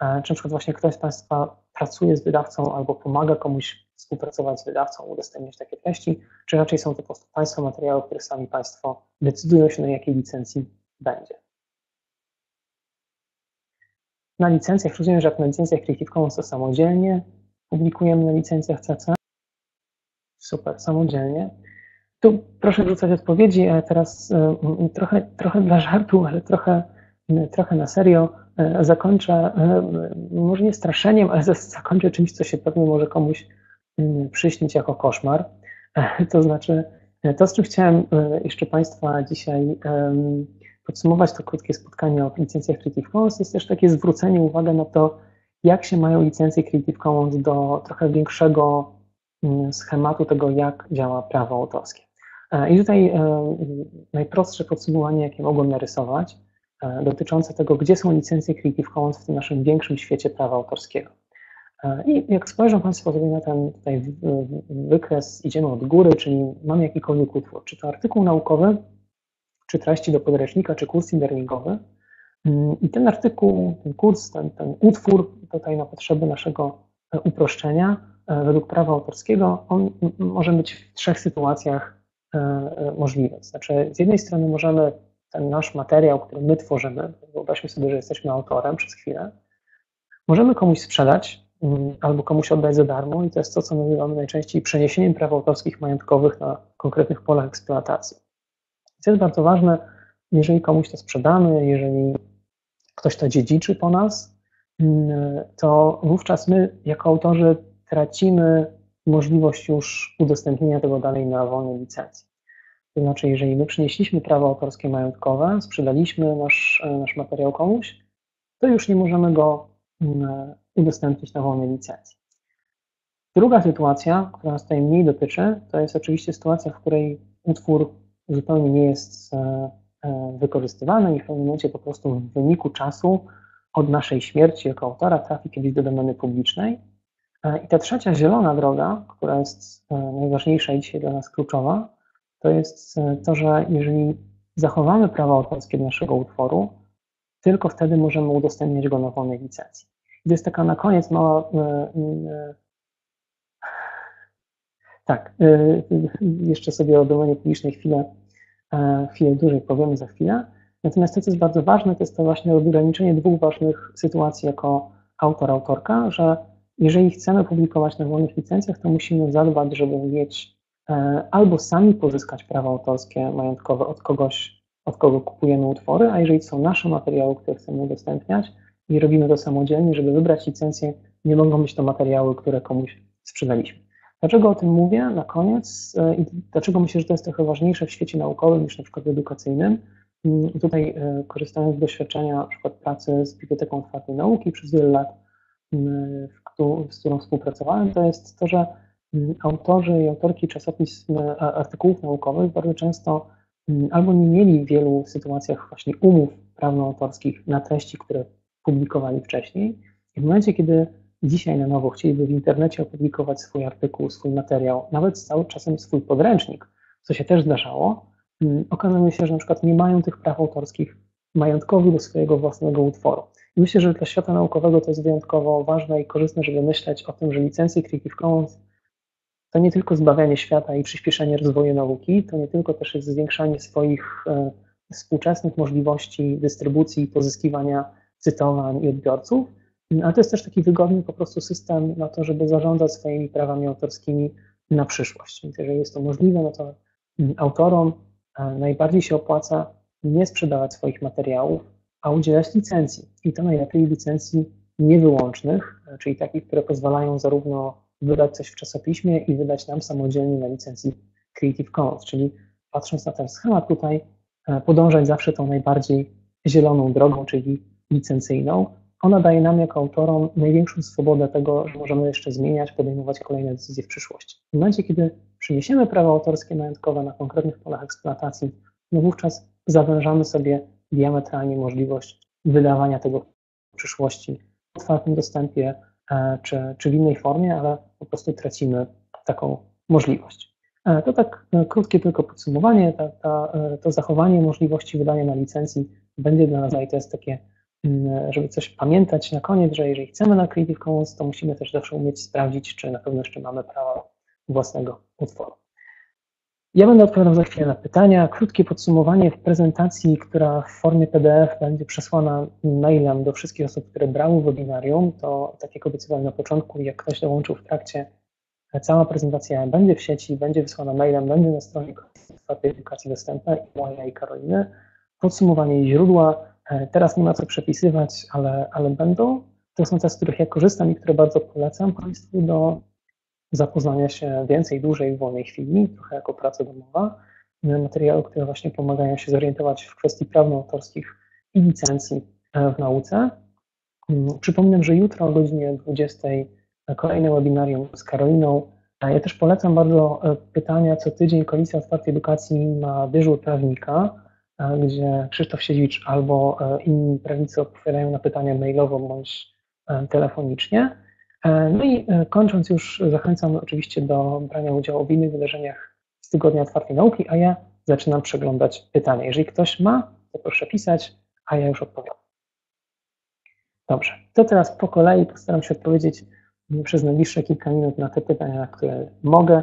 A: E, czy na przykład właśnie ktoś z Państwa pracuje z wydawcą albo pomaga komuś współpracować z wydawcą, udostępniać takie treści, czy raczej są to po prostu Państwa materiały, które sami Państwo decydują się na jakiej licencji będzie? Na licencjach, rozumiem, że jak na licencjach Creative Commons to samodzielnie publikujemy na licencjach CC. Super, samodzielnie. Tu proszę wrzucać odpowiedzi, a teraz e, trochę, trochę dla żartu, ale trochę, trochę na serio e, zakończę, e, może nie straszeniem, ale zakończę czymś, co się pewnie może komuś przyśnić jako koszmar. To znaczy, to z czym chciałem jeszcze Państwa dzisiaj podsumować to krótkie spotkanie o licencjach Creative Commons, jest też takie zwrócenie uwagi na to, jak się mają licencje Creative Commons do trochę większego schematu tego, jak działa prawo autorskie. E, I tutaj e, najprostsze podsumowanie, jakie mogłem narysować, e, dotyczące tego, gdzie są licencje Creative Commons w tym naszym większym świecie prawa autorskiego. I jak spojrzą Państwo sobie na ten tutaj wykres, idziemy od góry, czyli mamy jakikolwiek utwór, czy to artykuł naukowy, czy treści do podręcznika, czy kurs e-learningowy. Mm, I ten artykuł, ten kurs, ten, ten utwór tutaj na potrzeby naszego uproszczenia według prawa autorskiego, on może być w trzech sytuacjach E, e, możliwe. Znaczy, z jednej strony możemy ten nasz materiał, który my tworzymy, wyobraźmy sobie, że jesteśmy autorem przez chwilę, możemy komuś sprzedać mm, albo komuś oddać za darmo i to jest to, co nazywamy najczęściej przeniesieniem praw autorskich majątkowych na konkretnych polach eksploatacji. Co jest bardzo ważne, jeżeli komuś to sprzedamy, jeżeli ktoś to dziedziczy po nas, mm, to wówczas my jako autorzy tracimy możliwość już udostępnienia tego dalej na wolnej licencji. To znaczy, jeżeli my przynieśliśmy prawo autorskie majątkowe, sprzedaliśmy nasz, nasz materiał komuś, to już nie możemy go mm, udostępnić na wolnej licencji. Druga sytuacja, która nas tutaj mniej dotyczy, to jest oczywiście sytuacja, w której utwór zupełnie nie jest e, e, wykorzystywany i w pewnym momencie po prostu w wyniku czasu od naszej śmierci jako autora trafi kiedyś do domeny publicznej. E, I ta trzecia zielona droga, która jest najważniejsza i dzisiaj dla nas kluczowa, to jest to, że jeżeli zachowamy prawa autorskie naszego utworu, tylko wtedy możemy udostępniać go na wolnej licencji. I to jest taka na koniec mała tak, y, jeszcze sobie o domenie publicznej chwilę, e, chwilę dłużej powiemy za chwilę. Natomiast to, co jest bardzo ważne, to jest to właśnie ograniczenie dwóch ważnych sytuacji jako autor, autorka, że jeżeli chcemy publikować na wolnych licencjach, to musimy zadbać, żeby mieć e, albo sami pozyskać prawa autorskie majątkowe od kogoś, od kogo kupujemy utwory, a jeżeli są nasze materiały, które chcemy udostępniać i robimy to samodzielnie, żeby wybrać licencję, nie mogą być to materiały, które komuś sprzedaliśmy. Dlaczego o tym mówię na koniec e, i dlaczego myślę, że to jest trochę ważniejsze w świecie naukowym niż na przykład edukacyjnym? Mm, tutaj e, korzystając z doświadczenia na przykład pracy z Biblioteką Otwartej Nauki przez wiele lat, mm, z którą współpracowałem, to jest to, że mm, autorzy i autorki czasopism, e, artykułów naukowych bardzo często albo nie mieli w wielu sytuacjach właśnie umów prawno-autorskich na treści, które publikowali wcześniej. I w momencie, kiedy dzisiaj na nowo chcieliby w internecie opublikować swój artykuł, swój materiał, nawet cały czasem swój podręcznik, co się też zdarzało, mm, okazuje się, że na przykład nie mają tych praw autorskich majątkowych do swojego własnego utworu. I myślę, że dla świata naukowego to jest wyjątkowo ważne i korzystne, żeby myśleć o tym, że licencje Creative Commons to nie tylko zbawianie świata i przyspieszenie rozwoju nauki, to nie tylko też jest zwiększanie swoich e, współczesnych możliwości dystrybucji i pozyskiwania cytowań i odbiorców, ale to jest też taki wygodny po prostu system na to, żeby zarządzać swoimi prawami autorskimi na przyszłość. Więc jeżeli jest to możliwe, no to mm, autorom e, najbardziej się opłaca nie sprzedawać swoich materiałów, a udzielać licencji. I to najlepiej licencji niewyłącznych, e, czyli takich, które pozwalają zarówno wydać coś w czasopiśmie i wydać nam samodzielnie na licencji Creative Commons, czyli patrząc na ten schemat tutaj, e, podążać zawsze tą najbardziej zieloną drogą, czyli licencyjną, ona daje nam jako autorom największą swobodę tego, że możemy jeszcze zmieniać, podejmować kolejne decyzje w przyszłości. W momencie, kiedy przyniesiemy prawa autorskie majątkowe na konkretnych polach eksploatacji, no wówczas zawężamy sobie diametralnie możliwość wydawania tego w przyszłości w otwartym dostępie e, czy, czy w innej formie, ale po prostu tracimy taką możliwość. E, to tak e, krótkie tylko podsumowanie. Ta, ta, to zachowanie możliwości wydania na licencji będzie dla nas, i to jest takie żeby coś pamiętać na koniec, że jeżeli chcemy na Creative Commons, to musimy też zawsze umieć sprawdzić, czy na pewno jeszcze mamy prawo własnego utworu. Ja będę odpowiadał za chwilę na pytania. Krótkie podsumowanie w prezentacji, która w formie PDF będzie przesłana mailem do wszystkich osób, które brały webinarium. To tak jak obiecywałem na początku, jak ktoś dołączył w trakcie, cała prezentacja będzie w sieci, będzie wysłana mailem, będzie na stronie Otwartej Edukacji dostępna i moja i Karoliny. Podsumowanie źródła, E, teraz nie ma co przepisywać, ale, ale będą. To są te, z których ja korzystam i które bardzo polecam Państwu do zapoznania się więcej, dłużej w wolnej chwili, trochę jako praca domowa. E, materiały, które właśnie pomagają się zorientować w kwestii prawno-autorskich i licencji e, w nauce. Mm, przypominam, że jutro o godzinie 20 kolejne webinarium z Karoliną. Ja też polecam bardzo pytania co tydzień. Koalicja Otwartej Edukacji ma dyżur prawnika gdzie Krzysztof Siedziwicz albo e, inni prawnicy odpowiadają na pytania mailowo bądź e, telefonicznie. E, no i kończąc już, zachęcam oczywiście do brania udziału w innych wydarzeniach z Tygodnia Otwartej Nauki, a ja zaczynam przeglądać pytania. Jeżeli ktoś ma, to proszę pisać, a ja już odpowiadam. Dobrze, to teraz po kolei postaram się odpowiedzieć przez najbliższe kilka minut na te pytania, na które mogę.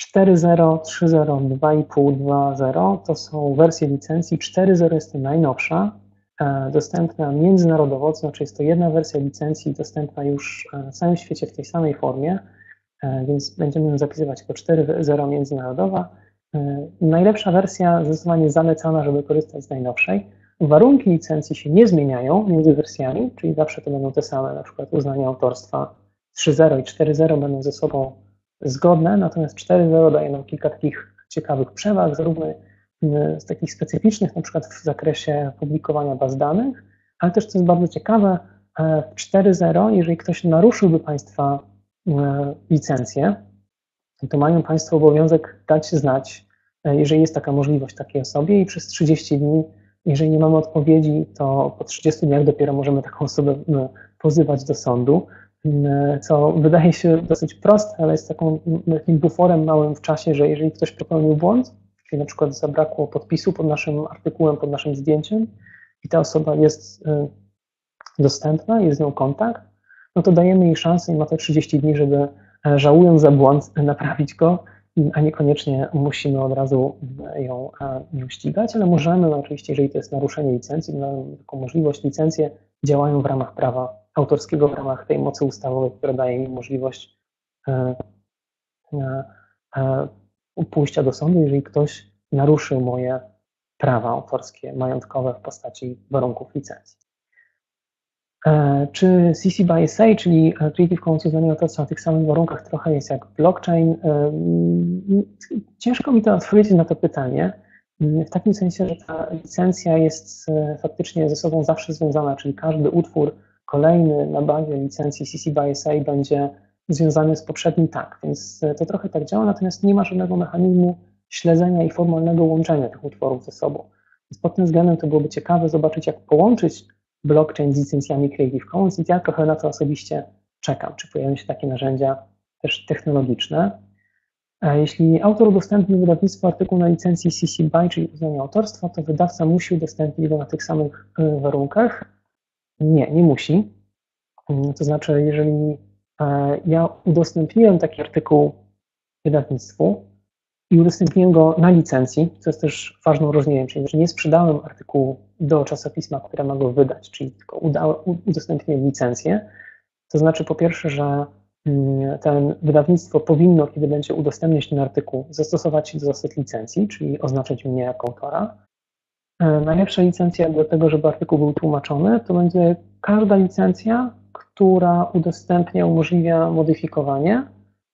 A: 4.0, 3.0, 2.5, 2.0 to są wersje licencji. 4.0 jest to najnowsza, e, dostępna międzynarodowo, to znaczy jest to jedna wersja licencji dostępna już e, na całym świecie w tej samej formie, e, więc będziemy zapisywać jako 4.0 międzynarodowa. Najlepsza wersja, zdecydowanie zalecana, żeby korzystać z najnowszej. warunki licencji się nie zmieniają między wersjami, czyli zawsze to będą te same, na przykład uznanie autorstwa 3.0 i 4.0 będą ze sobą zgodne, natomiast 4.0 daje nam kilka takich ciekawych przewag, zarówno z takich specyficznych, na przykład w zakresie publikowania baz danych, ale też, co jest bardzo ciekawe, e, w 4.0, jeżeli ktoś naruszyłby Państwa e, licencję, to mają Państwo obowiązek dać znać, e, jeżeli jest taka możliwość takiej osobie i przez 30 dni, jeżeli nie mamy odpowiedzi, to po 30 dniach dopiero możemy taką osobę pozywać do sądu, co wydaje się dosyć proste, ale jest taką, takim buforem małym w czasie, że jeżeli ktoś popełnił błąd, czyli na przykład zabrakło podpisu pod naszym artykułem, pod naszym zdjęciem i ta osoba jest y, dostępna, jest z nią kontakt, no to dajemy jej szansę i ma te 30 dni, żeby e, żałując za błąd naprawić go, a niekoniecznie musimy od razu ją, ją ścigać, ale możemy, no oczywiście, jeżeli to jest naruszenie licencji, mamy taką możliwość, licencje działają w ramach prawa autorskiego, w ramach tej mocy ustawowej, która daje mi możliwość e, e, pójścia do sądu, jeżeli ktoś naruszył moje prawa autorskie, majątkowe w postaci warunków licencji. E, czy CC by SA, czyli Creative Commons uznanie autorstwa na tych samych warunkach trochę jest jak blockchain? E, ciężko mi to odpowiedzieć na to pytanie, w takim sensie, że ta licencja jest e, faktycznie ze sobą zawsze związana, czyli każdy utwór kolejny na bazie licencji CC by SA będzie związany z poprzednim tak, więc to trochę tak działa, natomiast nie ma żadnego mechanizmu śledzenia i formalnego łączenia tych utworów ze sobą. Więc pod tym względem to byłoby ciekawe zobaczyć, jak połączyć blockchain z licencjami Creative Commons i ja trochę na to osobiście czekam, czy pojawią się takie narzędzia też technologiczne. A jeśli autor udostępni wydawnictwu artykuł na licencji CC BY, czyli uznania autorstwa, to wydawca musi udostępnić go na tych samych y, warunkach. Nie, nie musi. Mm, to znaczy, jeżeli e, ja udostępniłem taki artykuł wydawnictwu, i udostępniłem go na licencji, co jest też ważną różnicą, czyli że nie sprzedałem artykułu do czasopisma, które ma go wydać, czyli tylko udostępniłem licencję. To znaczy po pierwsze, że mm, ten wydawnictwo powinno, kiedy będzie udostępniać ten artykuł, zastosować się do zasad licencji, czyli oznaczyć mnie jako autora. E, najlepsza licencja do tego, żeby artykuł był tłumaczony, to będzie każda licencja, która udostępnia, umożliwia modyfikowanie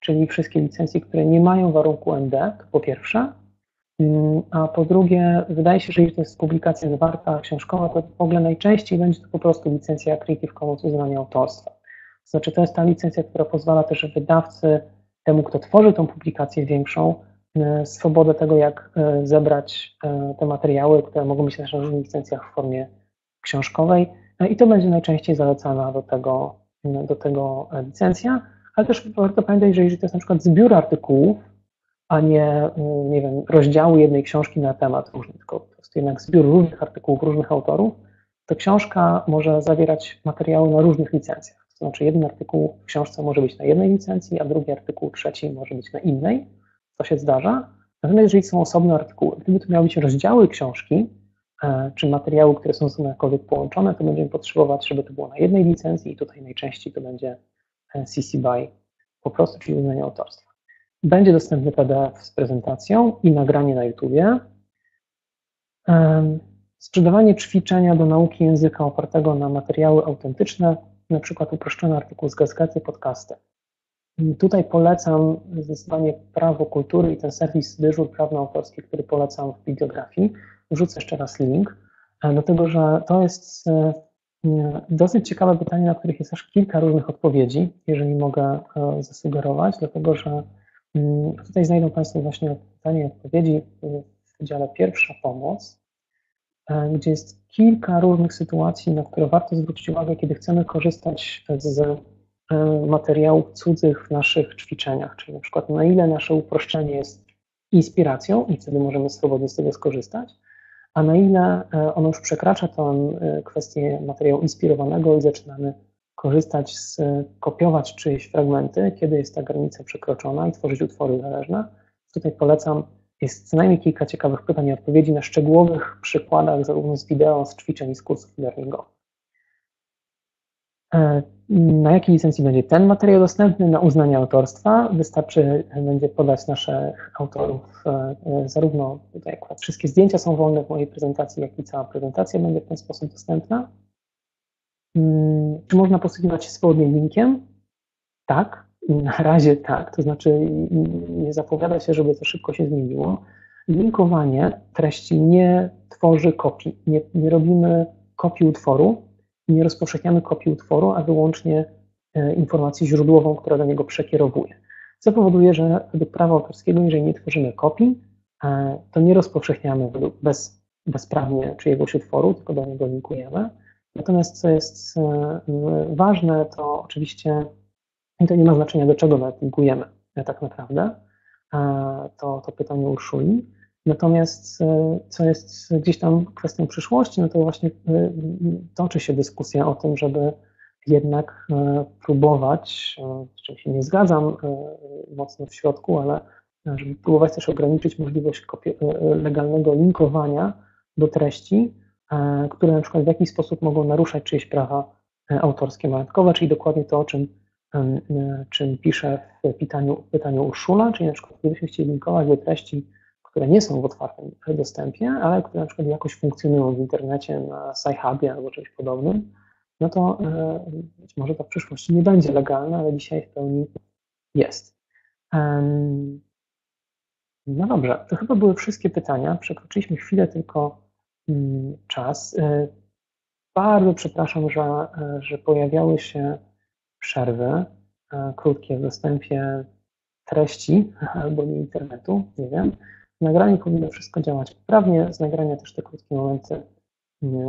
A: czyli wszystkie licencje, które nie mają warunku ND, to po pierwsze. Mm, a po drugie, wydaje się, że jeśli to jest publikacja zwarta, książkowa, to w ogóle najczęściej będzie to po prostu licencja Creative Commons uznania autorstwa. To znaczy, to jest ta licencja, która pozwala też wydawcy, temu, kto tworzy tą publikację większą, swobodę tego, jak e, zebrać e, te materiały, które mogą być na różnych licencjach w formie książkowej. I to będzie najczęściej zalecana do tego, do tego licencja ale też warto pamiętać, że jeżeli to jest na przykład zbiór artykułów, a nie, mm, nie wiem, rozdziału jednej książki na temat różny, tylko po prostu jednak zbiór różnych artykułów różnych autorów, to książka może zawierać materiały na różnych licencjach. To znaczy jeden artykuł w książce może być na jednej licencji, a drugi artykuł trzeci może być na innej. To się zdarza. Natomiast jeżeli są osobne artykuły, gdyby to miały być rozdziały książki, e, czy materiały, które są ze sobą jakkolwiek połączone, to będziemy potrzebować, żeby to było na jednej licencji i tutaj najczęściej to będzie CC BY po prostu, czyli uznanie autorstwa. Będzie dostępny PDF z prezentacją i nagranie na YouTubie. Sprzedawanie ćwiczenia do nauki języka opartego na materiały autentyczne, przykład uproszczony artykuł z gazety, podcasty. Tutaj polecam zdecydowanie Prawo Kultury i ten serwis dyżur prawno-autorski, który polecam w bibliografii. Wrzucę jeszcze raz link, e, dlatego że to jest e, Dosyć ciekawe pytanie, na których jest aż kilka różnych odpowiedzi, jeżeli mogę e, zasugerować, dlatego że mm, tutaj znajdą Państwo właśnie pytanie odpowiedzi w dziale pierwsza pomoc, e, gdzie jest kilka różnych sytuacji, na które warto zwrócić uwagę, kiedy chcemy korzystać z e, materiałów cudzych w naszych ćwiczeniach, czyli na przykład na ile nasze uproszczenie jest inspiracją i wtedy możemy swobodnie z tego skorzystać, a na ile e, ono już przekracza tę e, kwestię materiału inspirowanego i zaczynamy korzystać z, kopiować czyjeś fragmenty, kiedy jest ta granica przekroczona i tworzyć utwory zależne. Tutaj polecam, jest co najmniej kilka ciekawych pytań i odpowiedzi na szczegółowych przykładach, zarówno z wideo, z ćwiczeń z kursów e-learningowych. Na jakiej licencji będzie ten materiał dostępny, na uznanie autorstwa. Wystarczy będzie podać naszych autorów, zarówno tutaj akurat wszystkie zdjęcia są wolne w mojej prezentacji, jak i cała prezentacja będzie w ten sposób dostępna. Mm, czy można posługiwać się swobodnie linkiem? Tak, na razie tak, to znaczy nie zapowiada się, żeby to szybko się zmieniło. Linkowanie treści nie tworzy kopii, nie, nie robimy kopii utworu, nie rozpowszechniamy kopii utworu, a wyłącznie e, informacji źródłową, która do niego przekierowuje. Co powoduje, że według prawa autorskiego, jeżeli nie tworzymy kopii, e, to nie rozpowszechniamy bez, bezprawnie czyjegoś utworu, tylko do niego linkujemy. Natomiast co jest e, ważne, to oczywiście to nie ma znaczenia, do czego linkujemy tak naprawdę. To, to pytanie Urszuli. Natomiast e, co jest gdzieś tam kwestią przyszłości, no to właśnie e, toczy się dyskusja o tym, żeby jednak e, próbować, z czym się nie zgadzam mocno w środku, ale żeby próbować też ograniczyć możliwość legalnego linkowania do treści, które na przykład w jakiś sposób mogą naruszać czyjeś prawa autorskie, majątkowe, czyli dokładnie to, o czym czym pisze w pytaniu, pytaniu Urszula, czyli na przykład gdybyśmy chcieli linkować do treści, które nie są w otwartym dostępie, ale które na przykład jakoś funkcjonują w internecie na Sci-Hubie albo czymś podobnym, no to e, być może to w przyszłości nie będzie legalne, ale dzisiaj w pełni jest. No dobrze, to chyba były wszystkie pytania. Przekroczyliśmy chwilę tylko mm, czas. E, bardzo przepraszam, że, że pojawiały się przerwy e, krótkie w dostępie treści albo nie internetu, nie wiem. Nagraniu powinno wszystko działać poprawnie, z nagrania też te krótkie momenty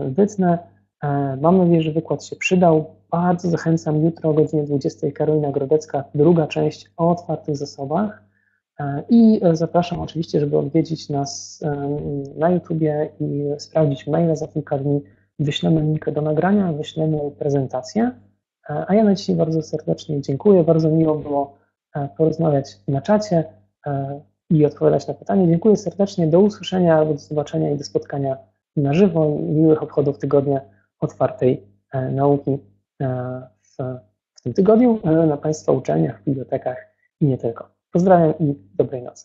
A: wytnę. E, mam nadzieję, że wykład się przydał. Bardzo zachęcam jutro o godzinie 20 Karolina Grodecka, druga część o otwartych zasobach. E, I zapraszam oczywiście, żeby odwiedzić nas na YouTubie i sprawdzić maile za kilka dni. Wyślemy linkę do nagrania, wyślemy prezentację. A ja na dzisiaj bardzo serdecznie dziękuję. Bardzo miło było e, porozmawiać na czacie e, i odpowiadać na pytanie. Dziękuję serdecznie. Do usłyszenia do zobaczenia i do spotkania na żywo. Miłych obchodów tygodnia otwartej e, nauki w, w tym tygodniu na Państwa uczelniach, bibliotekach i nie tylko. Pozdrawiam i dobrej nocy.